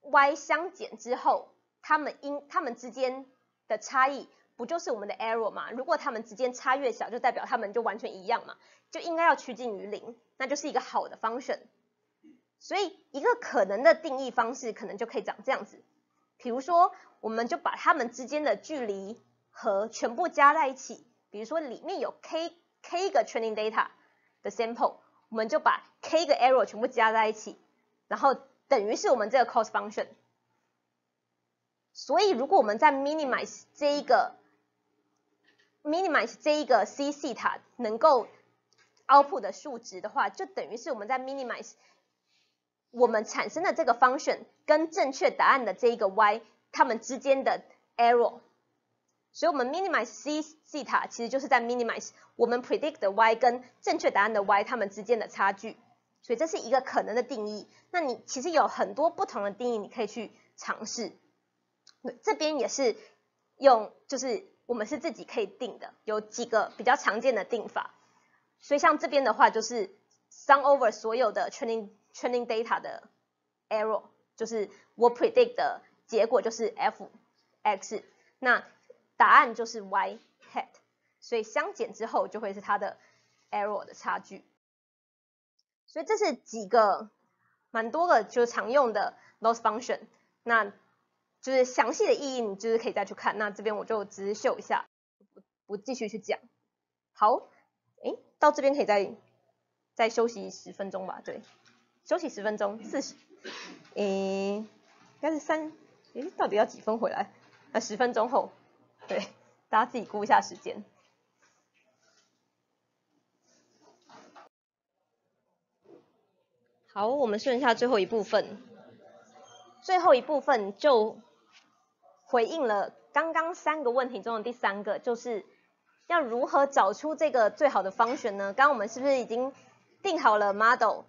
y 相减之后，它们因它们之间的差异不就是我们的 error 吗？如果它们之间差越小，就代表它们就完全一样嘛，就应该要趋近于零，那就是一个好的 function。所以一个可能的定义方式可能就可以长这样子，比如说我们就把它们之间的距离和全部加在一起，比如说里面有 k k 个 training data 的 sample，我们就把 k 个 error 全部加在一起，然后等于是我们这个 cost function。所以如果我们在 minimize 这一个 minimize 这一个 c 西塔能够 output 的数值的话，就等于是我们在 minimize 我们产生的这个 function 跟正确答案的这一个 y 它们之间的 error，所以我们 minimize c 西塔其实就是在 minimize 我们 predict 的 y 跟正确答案的 y 它们之间的差距，所以这是一个可能的定义。那你其实有很多不同的定义，你可以去尝试。这边也是用，就是我们是自己可以定的，有几个比较常见的定法。所以像这边的话，就是 sum over 所有的 training training data 的 error，就是我 predict 的结果就是 f x，那答案就是 y hat，所以相减之后就会是它的 error 的差距。所以这是几个蛮多个就常用的 loss function，那就是详细的意义你就是可以再去看。那这边我就只是秀一下，不不继续去讲。好，诶，到这边可以再再休息十分钟吧？对。休息十分钟，四十，诶，应该是三，诶，到底要几分回来？啊，十分钟后，对，大家自己估一下时间。好，我们剩下最后一部分，最后一部分就回应了刚刚三个问题中的第三个，就是要如何找出这个最好的方选呢？刚刚我们是不是已经定好了 model？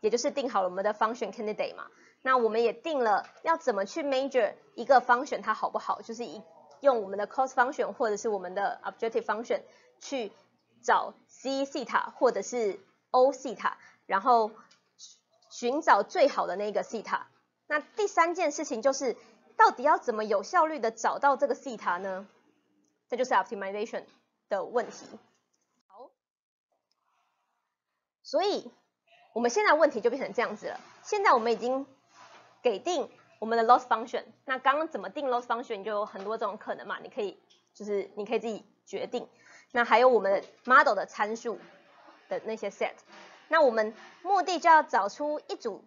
也就是定好了我们的 function candidate 嘛，那我们也定了要怎么去 measure 一个 function 它好不好，就是一用我们的 cost function 或者是我们的 objective function 去找 c 西塔或者是 o 西塔，然后寻找最好的那个西塔。那第三件事情就是到底要怎么有效率的找到这个西塔呢？这就是 optimization 的问题。好，所以。我们现在问题就变成这样子了。现在我们已经给定我们的 loss function，那刚刚怎么定 loss function 就有很多种可能嘛，你可以就是你可以自己决定。那还有我们 model 的参数的那些 set，那我们目的就要找出一组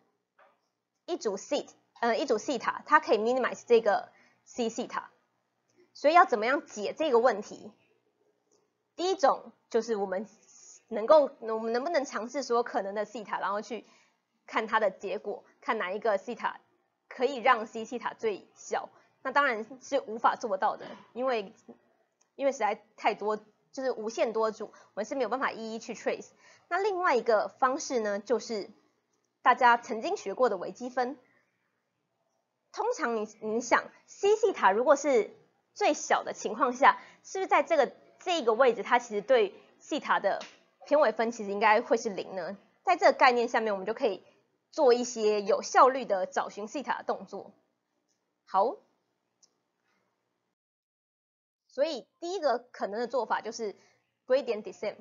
一组 seat，呃，一组 C 塔，它可以 minimize 这个 C C 塔。所以要怎么样解这个问题？第一种就是我们。能够，我们能不能尝试所有可能的西塔，然后去看它的结果，看哪一个西塔可以让 C 西塔最小？那当然是无法做到的，因为因为实在太多，就是无限多组，我们是没有办法一一去 trace。那另外一个方式呢，就是大家曾经学过的微积分。通常你你想 C 西塔如果是最小的情况下，是不是在这个这个位置，它其实对西塔的偏微分其实应该会是零呢，在这个概念下面，我们就可以做一些有效率的找寻西塔的动作。好，所以第一个可能的做法就是 gradient descent。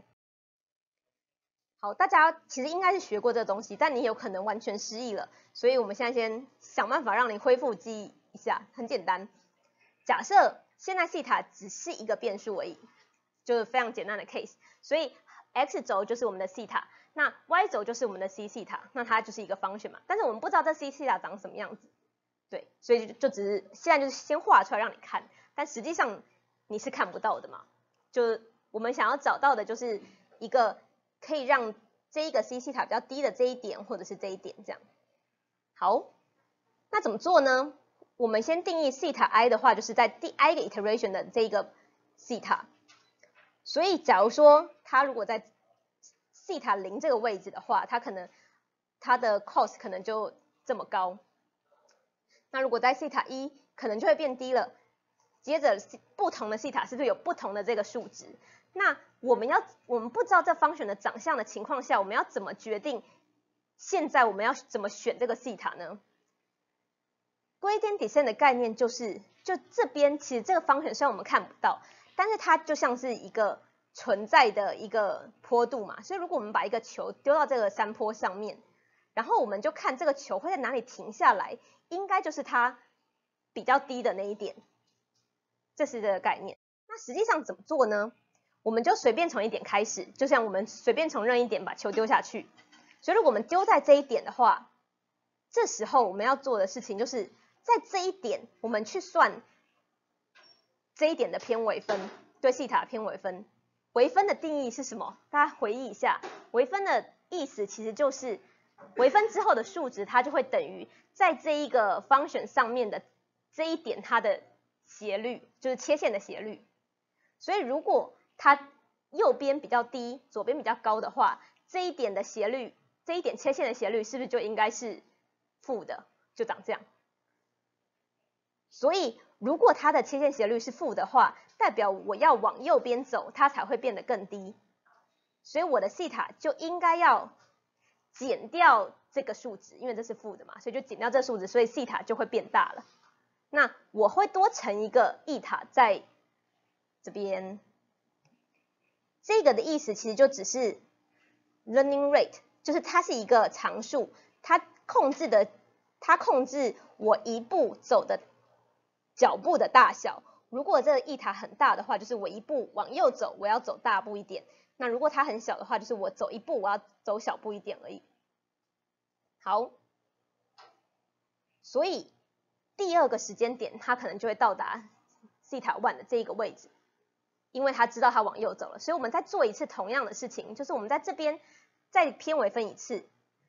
好，大家其实应该是学过这东西，但你有可能完全失忆了，所以我们现在先想办法让你恢复记忆一下。很简单，假设现在西塔只是一个变数而已，就是非常简单的 case，所以 x 轴就是我们的西塔，那 y 轴就是我们的 c 西塔，那它就是一个方选嘛。但是我们不知道这 c 西塔长什么样子，对，所以就就只是现在就是先画出来让你看，但实际上你是看不到的嘛。就我们想要找到的就是一个可以让这一个 c 西塔比较低的这一点，或者是这一点这样。好，那怎么做呢？我们先定义西塔 i 的话，就是在第 i 个 iteration 的这一个西塔。所以假如说它如果在西塔零这个位置的话，它可能它的 cost 可能就这么高。那如果在西塔一，可能就会变低了。接着不同的西塔是不是有不同的这个数值？那我们要我们不知道这方选的长相的情况下，我们要怎么决定现在我们要怎么选这个西塔呢？gradient descent 的概念就是，就这边其实这个方选虽然我们看不到，但是它就像是一个存在的一个坡度嘛。所以如果我们把一个球丢到这个山坡上面，然后我们就看这个球会在哪里停下来，应该就是它比较低的那一点。这是这个概念。那实际上怎么做呢？我们就随便从一点开始，就像我们随便从任意点把球丢下去。所以如果我们丢在这一点的话，这时候我们要做的事情就是。在这一点，我们去算这一点的偏微分，对西塔偏微分。微分的定义是什么？大家回忆一下，微分的意思其实就是微分之后的数值，它就会等于在这一个方选上面的这一点它的斜率，就是切线的斜率。所以如果它右边比较低，左边比较高的话，这一点的斜率，这一点切线的斜率是不是就应该是负的？就长这样。所以，如果它的切线斜率是负的话，代表我要往右边走，它才会变得更低。所以我的西塔就应该要减掉这个数值，因为这是负的嘛，所以就减掉这数值，所以西塔就会变大了。那我会多乘一个 e 塔在这边，这个的意思其实就只是 learning rate，就是它是一个常数，它控制的，它控制我一步走的。脚步的大小，如果这个 e 塔很大的话，就是我一步往右走，我要走大步一点。那如果它很小的话，就是我走一步，我要走小步一点而已。好，所以第二个时间点，它可能就会到达西塔 one 的这一个位置，因为它知道它往右走了。所以我们再做一次同样的事情，就是我们在这边再偏微分一次，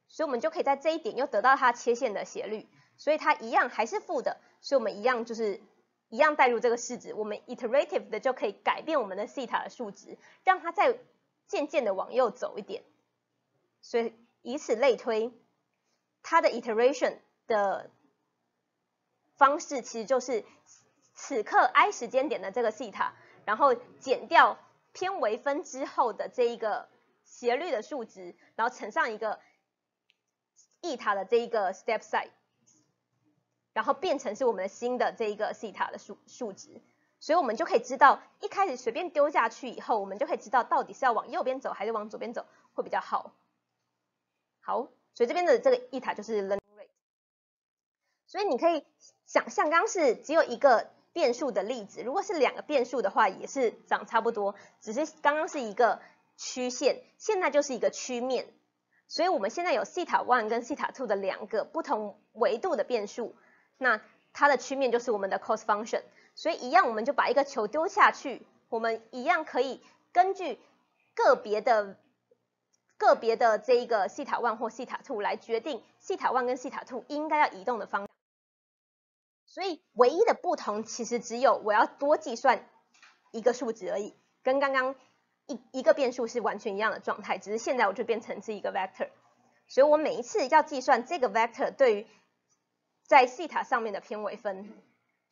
所以我们就可以在这一点又得到它切线的斜率，所以它一样还是负的。所以我们一样就是一样带入这个式子，我们 iterative 的就可以改变我们的西塔的数值，让它再渐渐的往右走一点。所以以此类推，它的 iteration 的方式其实就是此刻 i 时间点的这个西塔，然后减掉偏微分之后的这一个斜率的数值，然后乘上一个 e 塔的这一个 step size。然后变成是我们的新的这一个西塔的数数值，所以我们就可以知道，一开始随便丢下去以后，我们就可以知道到底是要往右边走还是往左边走会比较好。好，所以这边的这个 e 塔就是 learning rate。所以你可以想象，刚刚是只有一个变数的例子，如果是两个变数的话，也是长差不多，只是刚刚是一个曲线，现在就是一个曲面。所以我们现在有西塔 one 跟西塔 two 的两个不同维度的变数。那它的曲面就是我们的 cos function，所以一样我们就把一个球丢下去，我们一样可以根据个别的个别的这一个西塔 one 或西塔 two 来决定西塔 one 跟西塔 two 应该要移动的方向。所以唯一的不同其实只有我要多计算一个数值而已，跟刚刚一一个变数是完全一样的状态，只是现在我就变成是一个 vector，所以我每一次要计算这个 vector 对于在西塔上面的偏微分，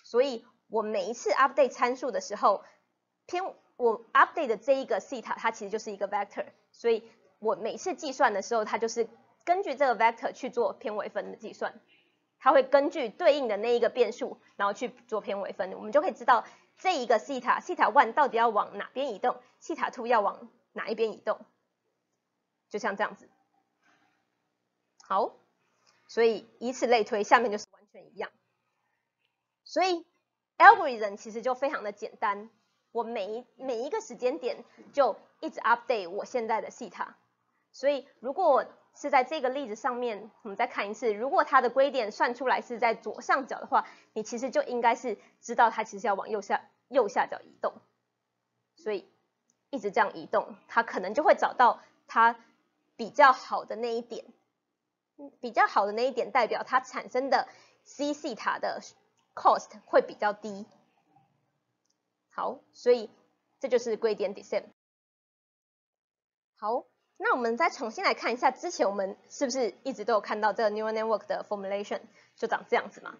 所以我每一次 update 参数的时候，偏我 update 的这一个西塔，它其实就是一个 vector，所以我每次计算的时候，它就是根据这个 vector 去做偏微分的计算，它会根据对应的那一个变数，然后去做偏微分，我们就可以知道这一个西塔西塔 one 到底要往哪边移动，西塔 two 要往哪一边移动，就像这样子，好。所以以此类推，下面就是完全一样。所以 algorithm 其实就非常的简单，我每一每一个时间点就一直 update 我现在的西塔。所以如果是在这个例子上面，我们再看一次，如果它的归点算出来是在左上角的话，你其实就应该是知道它其实要往右下右下角移动。所以一直这样移动，它可能就会找到它比较好的那一点。比较好的那一点代表它产生的 C 西塔的 cost 会比较低。好，所以这就是归点 descent。好，那我们再重新来看一下，之前我们是不是一直都有看到这个 neural network 的 formulation 就长这样子嘛？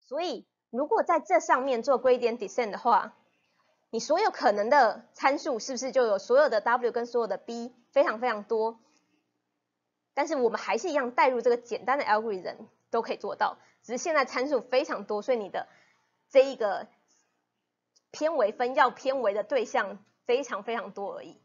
所以如果在这上面做归点 descent 的话，你所有可能的参数是不是就有所有的 w 跟所有的 b 非常非常多？但是我们还是一样带入这个简单的 algorithm 都可以做到，只是现在参数非常多，所以你的这一个偏微分要偏微的对象非常非常多而已。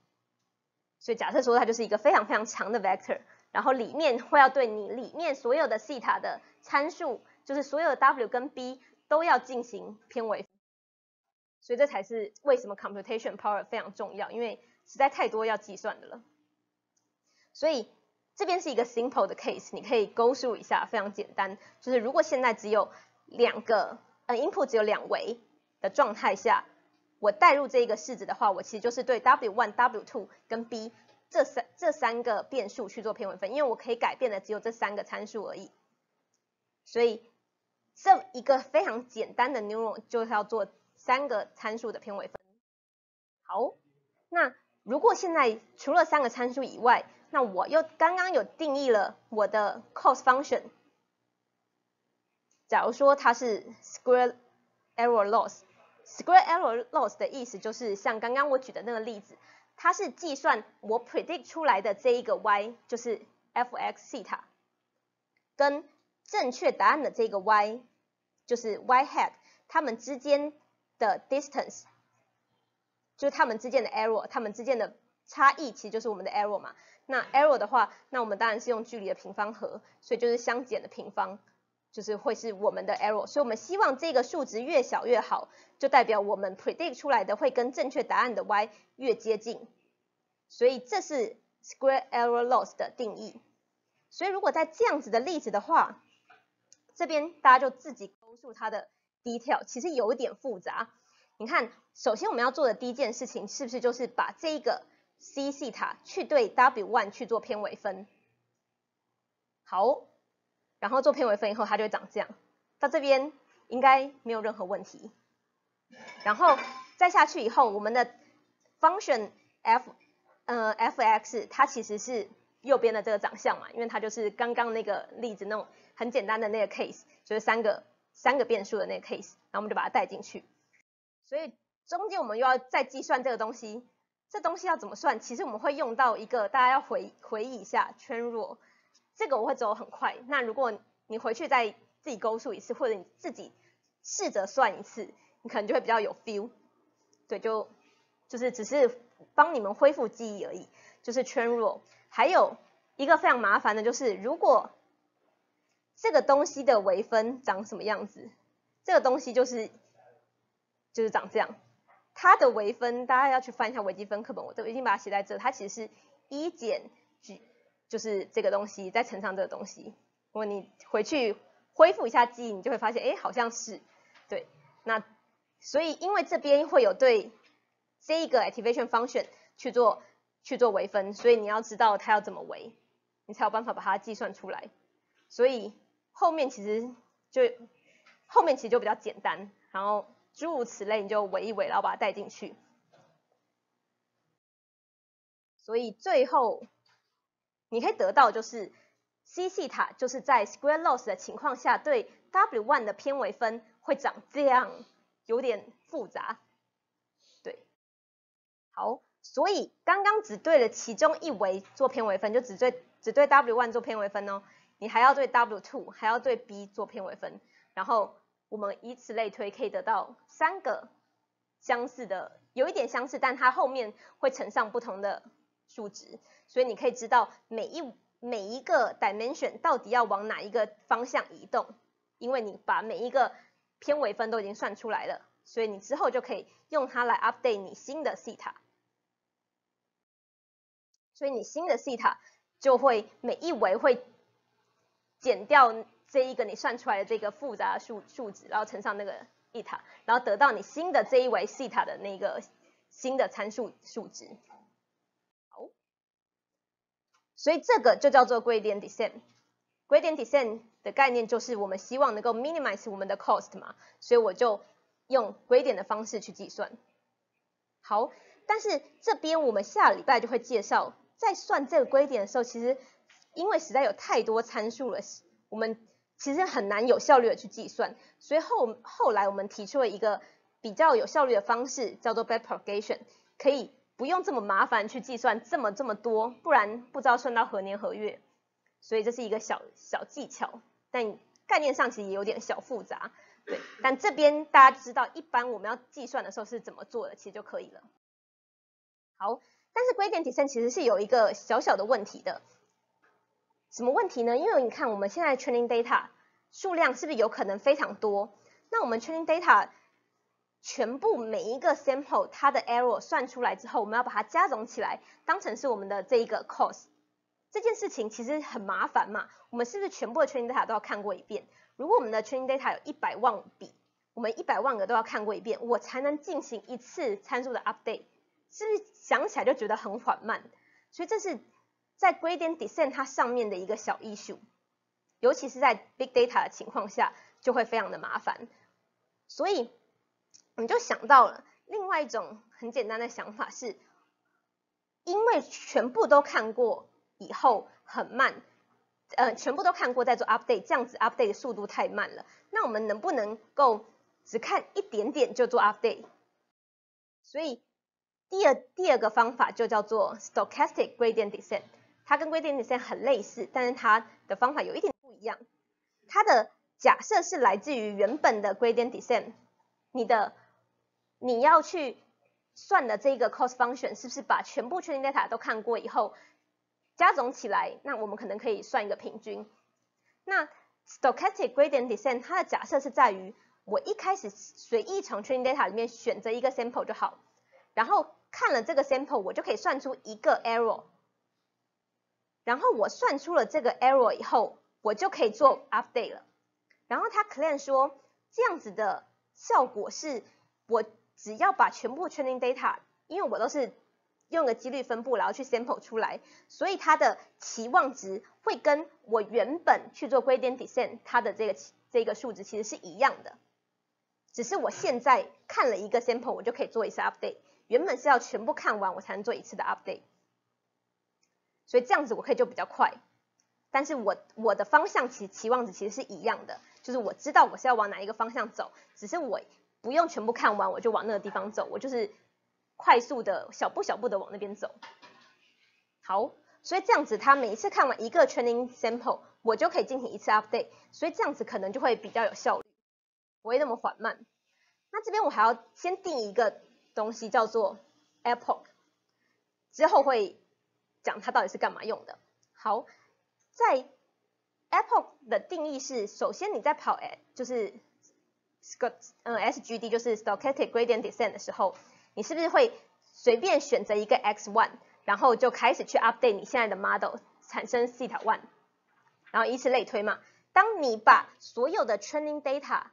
所以假设说它就是一个非常非常长的 vector，然后里面会要对你里面所有的西塔的参数，就是所有的 w 跟 b 都要进行偏微，所以这才是为什么 computation power 非常重要，因为实在太多要计算的了，所以。这边是一个 simple 的 case，你可以勾数一下，非常简单。就是如果现在只有两个，呃，input 只有两维的状态下，我代入这一个式子的话，我其实就是对 w1、w2 跟 b 这三这三个变数去做偏微分，因为我可以改变的只有这三个参数而已。所以这一个非常简单的 neuron 就是要做三个参数的偏微分。好，那如果现在除了三个参数以外，那我又刚刚有定义了我的 cost function。假如说它是 square error loss Square error loss 的意思就是像刚刚我举的那个例子，它是计算我 predict 出来的这一个 y，就是 f(x) 西塔，跟正确答案的这个 y，就是 y hat，它们之间的 distance，就是它们之间的 error，它们之间的差异其实就是我们的 error 嘛。那 error 的话，那我们当然是用距离的平方和，所以就是相减的平方，就是会是我们的 error。所以我们希望这个数值越小越好，就代表我们 predict 出来的会跟正确答案的 y 越接近。所以这是 square error loss 的定义。所以如果在这样子的例子的话，这边大家就自己勾数它的 detail，其实有一点复杂。你看，首先我们要做的第一件事情，是不是就是把这个 C 西塔去对 W one 去做偏微分，好，然后做偏微分以后，它就会长这样。到这边应该没有任何问题。然后再下去以后，我们的 function f 呃 f(x) 它其实是右边的这个长相嘛，因为它就是刚刚那个例子那种很简单的那个 case，就是三个三个变数的那个 case，然后我们就把它带进去。所以中间我们又要再计算这个东西。这东西要怎么算？其实我们会用到一个，大家要回回忆一下圈弱，这个我会走很快。那如果你回去再自己勾数一次，或者你自己试着算一次，你可能就会比较有 feel。对，就就是只是帮你们恢复记忆而已。就是圈弱，还有一个非常麻烦的就是，如果这个东西的微分长什么样子，这个东西就是就是长这样。它的微分，大家要去翻一下微积分课本，我都已经把它写在这。它其实是一减 g，就是这个东西再乘上这个东西。如果你回去恢复一下记忆，你就会发现，哎，好像是对。那所以因为这边会有对这一个 activation function 去做去做微分，所以你要知道它要怎么微，你才有办法把它计算出来。所以后面其实就后面其实就比较简单，然后。诸如此类，你就围一围，然后把它带进去。所以最后你可以得到就是 C 西塔就是在 square loss 的情况下，对 W one 的偏微分会长这样，有点复杂。对，好，所以刚刚只对了其中一维做偏微分，就只对只对 W one 做偏微分哦。你还要对 W two，还要对 B 做偏微分，然后。我们以此类推，可以得到三个相似的，有一点相似，但它后面会乘上不同的数值，所以你可以知道每一每一个 dimension 到底要往哪一个方向移动，因为你把每一个偏微分都已经算出来了，所以你之后就可以用它来 update 你新的西塔。所以你新的西塔就会每一维会减掉这一个你算出来的这个复杂数数值，然后乘上那个一塔，然后得到你新的这一维西塔的那个新的参数数值。所以这个就叫做 gradient descent。gradient descent 的概念就是我们希望能够 minimize 我们的 cost 嘛，所以我就用 gradient 的方式去计算。好，但是这边我们下礼拜就会介绍，在算这个 gradient 的时候，其实因为实在有太多参数了，我们其实很难有效率的去计算，所以后后来我们提出了一个比较有效率的方式，叫做 backpropagation，可以不用这么麻烦去计算这么这么多，不然不知道算到何年何月。所以这是一个小小技巧，但概念上其实也有点小复杂，对。但这边大家知道，一般我们要计算的时候是怎么做的，其实就可以了。好，但是 gradient descent 其实是有一个小小的问题的。什么问题呢？因为你看我们现在 training data 数量是不是有可能非常多？那我们 training data 全部每一个 sample 它的 error 算出来之后，我们要把它加总起来，当成是我们的这一个 cost。这件事情其实很麻烦嘛，我们是不是全部的 training data 都要看过一遍？如果我们的 training data 有一百万笔，我们一百万个都要看过一遍，我才能进行一次参数的 update，是不是想起来就觉得很缓慢？所以这是在 gradient descent 它上面的一个小 issue，尤其是在 big data 的情况下就会非常的麻烦。所以我们就想到了另外一种很简单的想法，是因为全部都看过。以后很慢，呃，全部都看过再做 update，这样子 update 的速度太慢了。那我们能不能够只看一点点就做 update？所以第二第二个方法就叫做 stochastic gradient descent，它跟 gradient descent 很类似，但是它的方法有一点不一样。它的假设是来自于原本的 gradient descent，你的你要去算的这个 cost function 是不是把全部 training data 都看过以后？加总起来，那我们可能可以算一个平均。那 stochastic gradient descent 它的假设是在于，我一开始随意从 training data 里面选择一个 sample 就好，然后看了这个 sample，我就可以算出一个 error。然后我算出了这个 error 以后，我就可以做 update 了。然后他 claim 说，这样子的效果是，我只要把全部 training data，因为我都是。用个几率分布，然后去 sample 出来，所以它的期望值会跟我原本去做 gradient descent 它的这个这个数值其实是一样的，只是我现在看了一个 sample，我就可以做一次 update，原本是要全部看完我才能做一次的 update，所以这样子我可以就比较快，但是我我的方向其期望值其实是一样的，就是我知道我是要往哪一个方向走，只是我不用全部看完我就往那个地方走，我就是。快速的小步小步的往那边走，好，所以这样子，他每一次看完一个 training sample，我就可以进行一次 update，所以这样子可能就会比较有效率，不会那么缓慢。那这边我还要先定一个东西叫做 epoch，之后会讲它到底是干嘛用的。好，在 epoch 的定义是，首先你在跑就是 sc 嗯 SGD 就是 stochastic gradient descent 的时候。你是不是会随便选择一个 x one，然后就开始去 update 你现在的 model，产生 theta one，然后以此类推嘛？当你把所有的 training data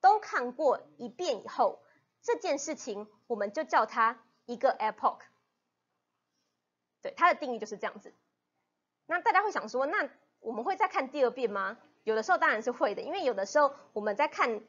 都看过一遍以后，这件事情我们就叫它一个 epoch。对，它的定义就是这样子。那大家会想说，那我们会再看第二遍吗？有的时候当然是会的，因为有的时候我们在看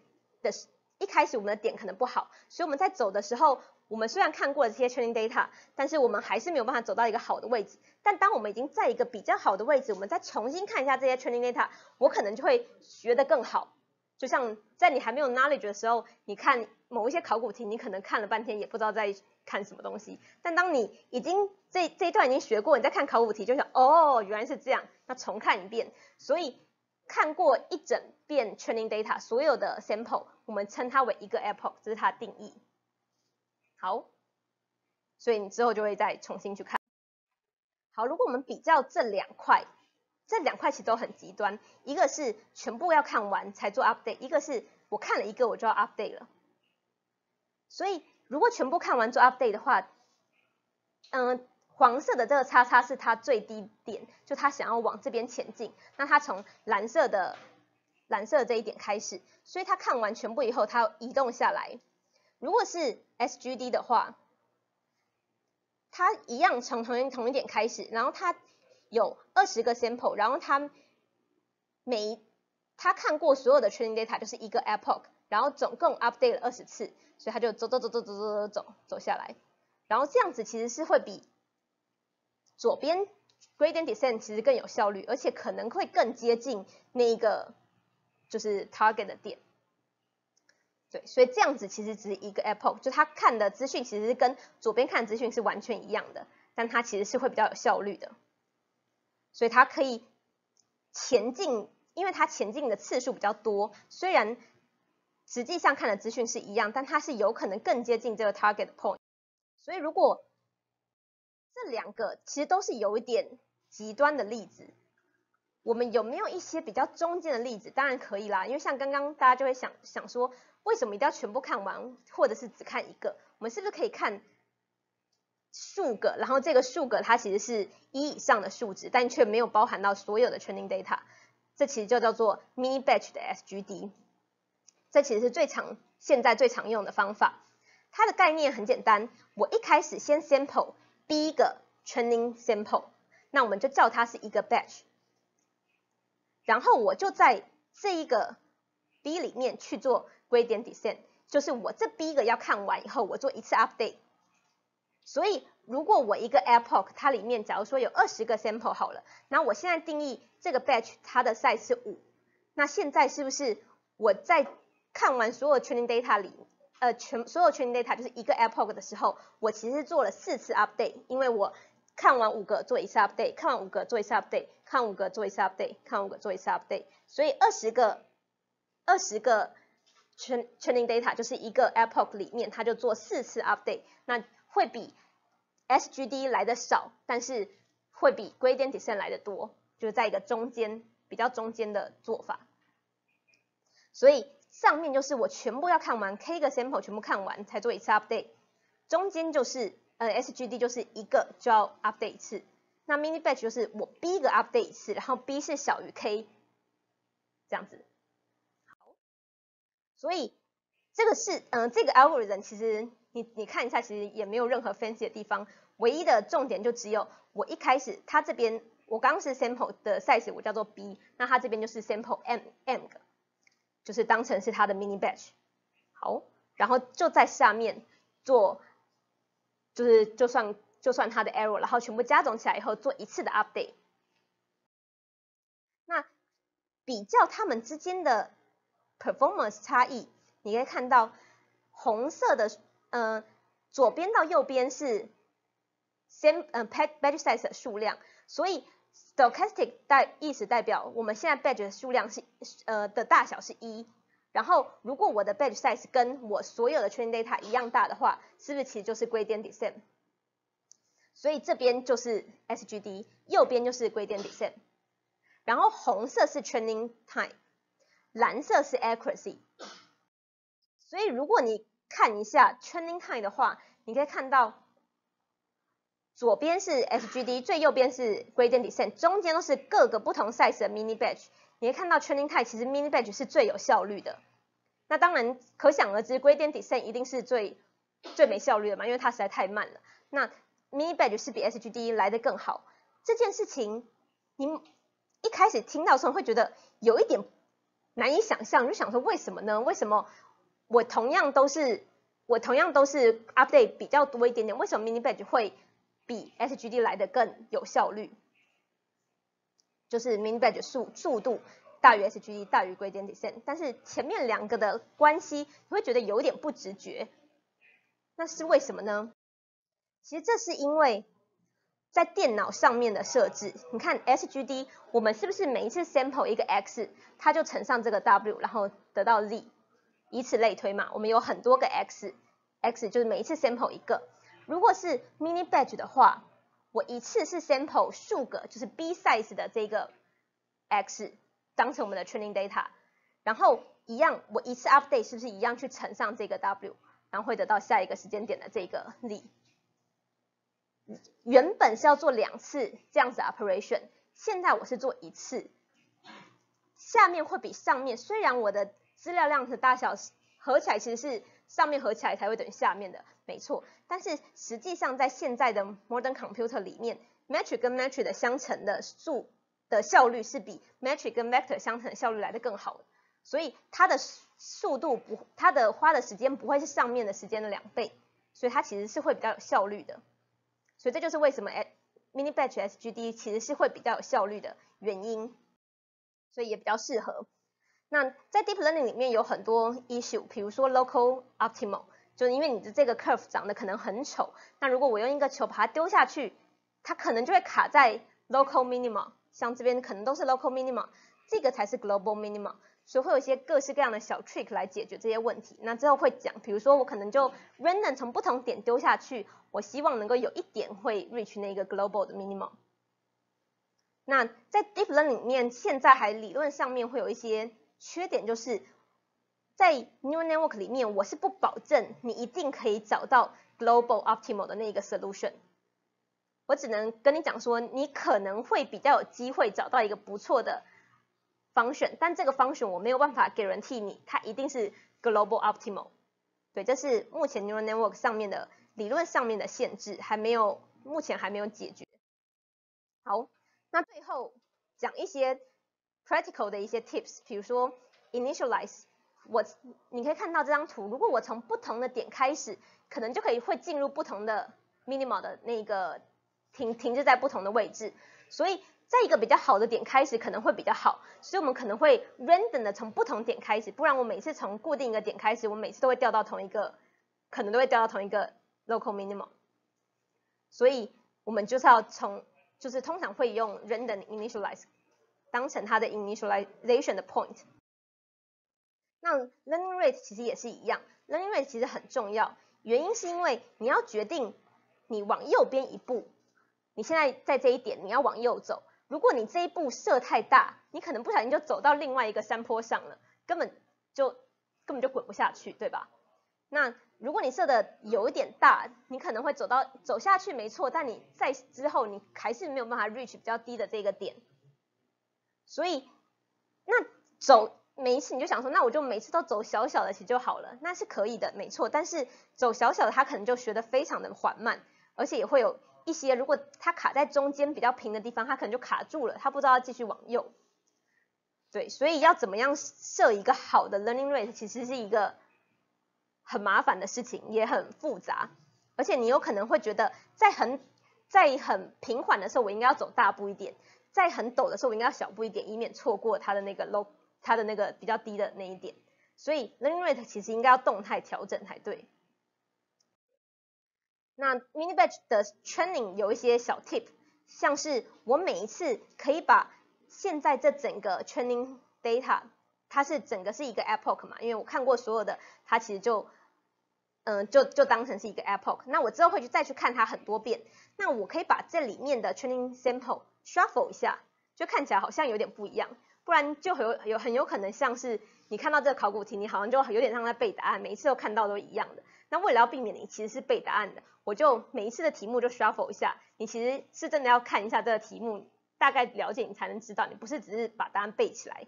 的是。一开始我们的点可能不好，所以我们在走的时候，我们虽然看过了这些 training data，但是我们还是没有办法走到一个好的位置。但当我们已经在一个比较好的位置，我们再重新看一下这些 training data，我可能就会学得更好。就像在你还没有 knowledge 的时候，你看某一些考古题，你可能看了半天也不知道在看什么东西。但当你已经这这一段已经学过，你再看考古题就想，哦，原来是这样，那重看一遍。所以看过一整遍 training data，所有的 sample。我们称它为一个 epoch，这是它的定义。好，所以你之后就会再重新去看。好，如果我们比较这两块，这两块其实都很极端，一个是全部要看完才做 update，一个是我看了一个我就要 update 了。所以如果全部看完做 update 的话，嗯，黄色的这个叉叉是它最低点，就它想要往这边前进。那它从蓝色的蓝色这一点开始，所以它看完全部以后，它要移动下来。如果是 SGD 的话，它一样从同一同一点开始，然后它有二十个 sample，然后他每他看过所有的 training data 就是一个 epoch，然后总共 update 了二十次，所以他就走走走走走走走走走下来，然后这样子其实是会比左边 gradient descent 其实更有效率，而且可能会更接近那一个就是 target 的点。对，所以这样子其实只是一个 epoch，就他看的资讯其实跟左边看资讯是完全一样的，但它其实是会比较有效率的，所以它可以前进，因为它前进的次数比较多，虽然实际上看的资讯是一样，但它是有可能更接近这个 target point。所以如果这两个其实都是有一点极端的例子，我们有没有一些比较中间的例子？当然可以啦，因为像刚刚大家就会想想说。为什么一定要全部看完，或者是只看一个？我们是不是可以看数个？然后这个数个它其实是一以上的数值，但却没有包含到所有的 training data，这其实就叫做 mini batch 的 SGD。这其实是最常现在最常用的方法。它的概念很简单，我一开始先 sample 第一个 training sample，那我们就叫它是一个 batch，然后我就在这一个 B 里面去做。gradient descent 就是我这第一个要看完以后，我做一次 update。所以如果我一个 epoch 它里面假如说有二十个 sample 好了，那我现在定义这个 batch 它的 size 是五，那现在是不是我在看完所有 training data 里，呃全所有 training data 就是一个 epoch 的时候，我其实做了四次 update，因为我看完五个做一次 update，看完五个做一次 update，看五个做一次 update，看五个做一次 update，所以二十个二十个。training data 就是一个 epoch 里面，它就做四次 update，那会比 SGD 来的少，但是会比 gradient descent 来的多，就是在一个中间比较中间的做法。所以上面就是我全部要看完 k 个 sample 全部看完才做一次 update，中间就是呃 SGD 就是一个就要 update 一次，那 mini batch 就是我 B 个 update 一次，然后 B 是小于 k 这样子。好所以这个是，嗯，这个 algorithm 其实你你看一下，其实也没有任何 fancy 的地方，唯一的重点就只有我一开始它这边我刚是 sample 的 size 我叫做 b，那它这边就是 sample m m 个，就是当成是它的 mini batch。好，然后就在下面做，就是就算就算它的 error，然后全部加总起来以后做一次的 update。那比较它们之间的。performance 差异，你可以看到红色的，嗯，左边到右边是 same，嗯，batch size 的数量，所以 stochastic 代意思代表我们现在 batch 的数量是，呃，的大小是一，然后如果我的 batch size 跟我所有的 training data 一样大的话，是不是其实就是 gradient descent？所以这边就是 SGD，右边就是 gradient descent，然后红色是 training time。蓝色是 accuracy，所以如果你看一下 training time 的话，你可以看到左边是 SGD，最右边是 gradient descent，中间都是各个不同 size 的 mini batch。你可以看到 training time 其实 mini batch 是最有效率的。那当然可想而知，gradient descent 一定是最最没效率的嘛，因为它实在太慢了。那 mini batch 是比 SGD 来的更好。这件事情你一开始听到时候会觉得有一点。难以想象，就想说为什么呢？为什么我同样都是我同样都是 update 比较多一点点，为什么 mini batch 会比 SGD 来的更有效率？就是 mini batch 速速度大于 SGD 大于 gradient descent，但是前面两个的关系你会觉得有点不直觉，那是为什么呢？其实这是因为。在电脑上面的设置，你看 SGD，我们是不是每一次 sample 一个 x，它就乘上这个 w，然后得到 z，以此类推嘛？我们有很多个 x，x 就是每一次 sample 一个。如果是 mini batch 的话，我一次是 sample 数个，就是 b size 的这个 x，当成我们的 training data，然后一样，我一次 update 是不是一样去乘上这个 w，然后会得到下一个时间点的这个 z。原本是要做两次这样子 operation，现在我是做一次，下面会比上面，虽然我的资料量的大小合起来其实是上面合起来才会等于下面的，没错，但是实际上在现在的 modern computer 里面，matrix 跟 matrix 的相乘的数的效率是比 matrix 跟 vector 相乘的效率来的更好，所以它的速度不，它的花的时间不会是上面的时间的两倍，所以它其实是会比较有效率的。所以这就是为什么 mini batch SGD 其实是会比较有效率的原因，所以也比较适合。那在 deep learning 里面有很多 issue，比如说 local optimal，就因为你的这个 curve 长得可能很丑，那如果我用一个球把它丢下去，它可能就会卡在 local minima，像这边可能都是 local minima，这个才是 global minima。所以会有一些各式各样的小 trick 来解决这些问题。那之后会讲，比如说我可能就 random 从不同点丢下去，我希望能够有一点会 reach 那个 global 的 minimum。那在 deep learning 里面，现在还理论上面会有一些缺点，就是在 neural network 里面，我是不保证你一定可以找到 global optimal 的那个 solution。我只能跟你讲说，你可能会比较有机会找到一个不错的。function，但这个 function 我没有办法给人替你，它一定是 global optimal。对，这是目前 neural network 上面的理论上面的限制，还没有，目前还没有解决。好，那最后讲一些 practical 的一些 tips，比如说 initialize。我你可以看到这张图，如果我从不同的点开始，可能就可以会进入不同的 minimal 的那个停停滞在不同的位置，所以。在一个比较好的点开始可能会比较好，所以我们可能会 random 的从不同点开始，不然我每次从固定一个点开始，我每次都会掉到同一个，可能都会掉到同一个 local minimal，。所以我们就是要从，就是通常会用 random initialize 当成它的 initialization 的 point。那 learning rate 其实也是一样，learning rate 其实很重要，原因是因为你要决定你往右边一步，你现在在这一点你要往右走。如果你这一步设太大，你可能不小心就走到另外一个山坡上了，根本就根本就滚不下去，对吧？那如果你设的有一点大，你可能会走到走下去没错，但你在之后你还是没有办法 reach 比较低的这个点。所以那走每一次你就想说，那我就每次都走小小的其实就好了，那是可以的，没错。但是走小小的他可能就学得非常的缓慢，而且也会有。一些如果它卡在中间比较平的地方，它可能就卡住了，它不知道要继续往右。对，所以要怎么样设一个好的 learning rate，其实是一个很麻烦的事情，也很复杂。而且你有可能会觉得，在很在很平缓的时候，我应该要走大步一点；在很陡的时候，我应该要小步一点，以免错过它的那个 low，它的那个比较低的那一点。所以 learning rate 其实应该要动态调整才对。那 mini batch 的 training 有一些小 tip，像是我每一次可以把现在这整个 training data，它是整个是一个 epoch 嘛，因为我看过所有的，它其实就，嗯，就就当成是一个 epoch。那我之后会去再去看它很多遍，那我可以把这里面的 training sample shuffle 一下，就看起来好像有点不一样，不然就有有很有可能像是你看到这个考古题，你好像就有点像在背答案，每一次都看到都一样的。那为了要避免你其实是背答案的，我就每一次的题目就 shuffle 一下，你其实是真的要看一下这个题目，大概了解你才能知道，你不是只是把答案背起来。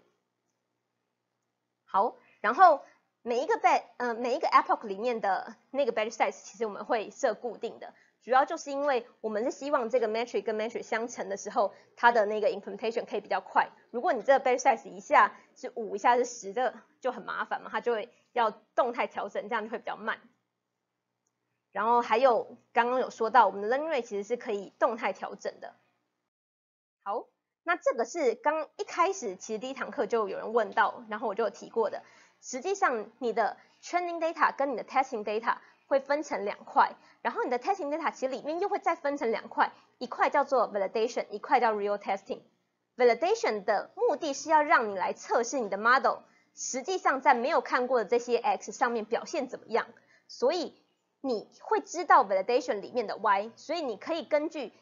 好，然后每一个 batch，呃，每一个 epoch 里面的那个 batch size，其实我们会设固定的，主要就是因为我们是希望这个 matrix 跟 matrix 相乘的时候，它的那个 implementation 可以比较快。如果你这个 batch size 一下是五，一下是十，这就很麻烦嘛，它就会要动态调整，这样就会比较慢。然后还有刚刚有说到，我们的 learning rate 其实是可以动态调整的。好，那这个是刚一开始其实第一堂课就有人问到，然后我就有提过的。实际上你的 training data 跟你的 testing data 会分成两块，然后你的 testing data 其实里面又会再分成两块，一块叫做 validation，一块叫 real testing。validation 的目的是要让你来测试你的 model，实际上在没有看过的这些 x 上面表现怎么样，所以。你会知道 validation 里面的 y，所以你可以根据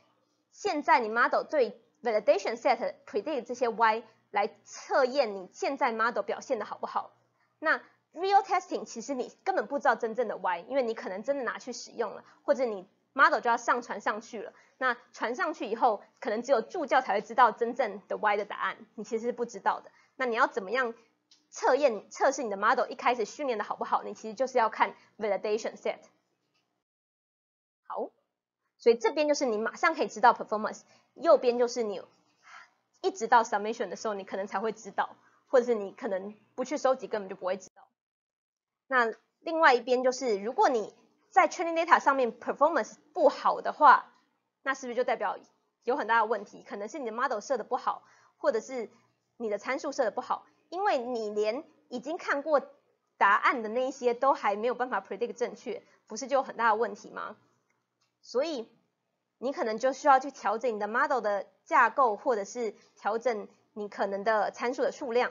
现在你 model 对 validation set predict 这些 y 来测验你现在 model 表现的好不好。那 real testing 其实你根本不知道真正的 y，因为你可能真的拿去使用了，或者你 model 就要上传上去了。那传上去以后，可能只有助教才会知道真正的 Y 的答案，你其实是不知道的。那你要怎么样测验测试你的 model 一开始训练的好不好？你其实就是要看 validation set。好，所以这边就是你马上可以知道 performance，右边就是你一直到 submission 的时候，你可能才会知道，或者是你可能不去收集根本就不会知。那另外一边就是，如果你在 training data 上面 performance 不好的话，那是不是就代表有很大的问题？可能是你的 model 设的不好，或者是你的参数设的不好，因为你连已经看过答案的那一些都还没有办法 predict 正确，不是就有很大的问题吗？所以你可能就需要去调整你的 model 的架构，或者是调整你可能的参数的数量。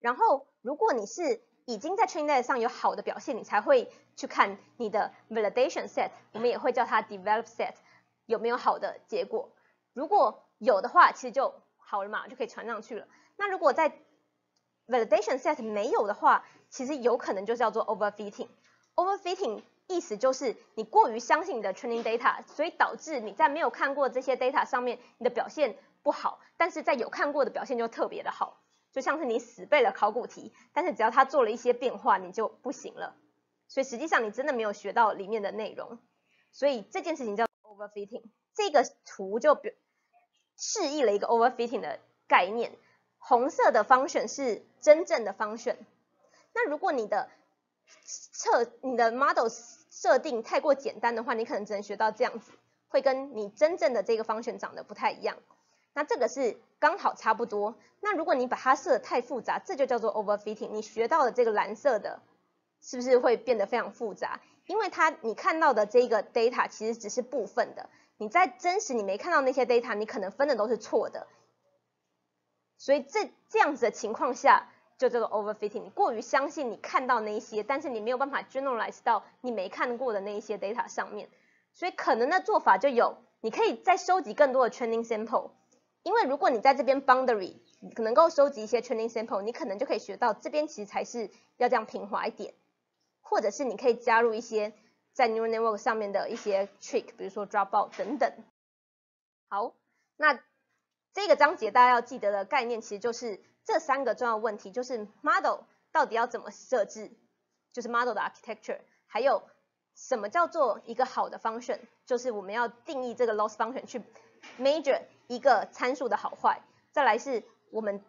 然后如果你是已经在 training data 上有好的表现，你才会去看你的 validation set，我们也会叫它 develop set，有没有好的结果？如果有的话，其实就好了嘛，就可以传上去了。那如果在 validation set 没有的话，其实有可能就叫做 overfitting。overfitting 意思就是你过于相信你的 training data，所以导致你在没有看过这些 data 上面，你的表现不好，但是在有看过的表现就特别的好。就像是你死背了考古题，但是只要它做了一些变化，你就不行了。所以实际上你真的没有学到里面的内容。所以这件事情叫 overfitting。这个图就表示意了一个 overfitting 的概念。红色的方选是真正的方选。那如果你的测你的 models 设定太过简单的话，你可能只能学到这样子，会跟你真正的这个方选长得不太一样。那这个是刚好差不多。那如果你把它设的太复杂，这就叫做 overfitting。你学到的这个蓝色的，是不是会变得非常复杂？因为它你看到的这个 data 其实只是部分的。你在真实你没看到那些 data，你可能分的都是错的。所以这这样子的情况下，就叫做 overfitting。你过于相信你看到那一些，但是你没有办法 generalize 到你没看过的那一些 data 上面。所以可能的做法就有，你可以再收集更多的 training sample。因为如果你在这边 boundary 能够收集一些 training sample，你可能就可以学到这边其实才是要这样平滑一点，或者是你可以加入一些在 neural network 上面的一些 trick，比如说 dropout 等等。好，那这个章节大家要记得的概念其实就是这三个重要问题，就是 model 到底要怎么设置，就是 model 的 architecture，还有什么叫做一个好的 function，就是我们要定义这个 loss function 去 measure。一个参数的好坏，再来是我们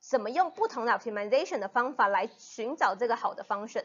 怎么用不同的 optimization 的方法来寻找这个好的 function。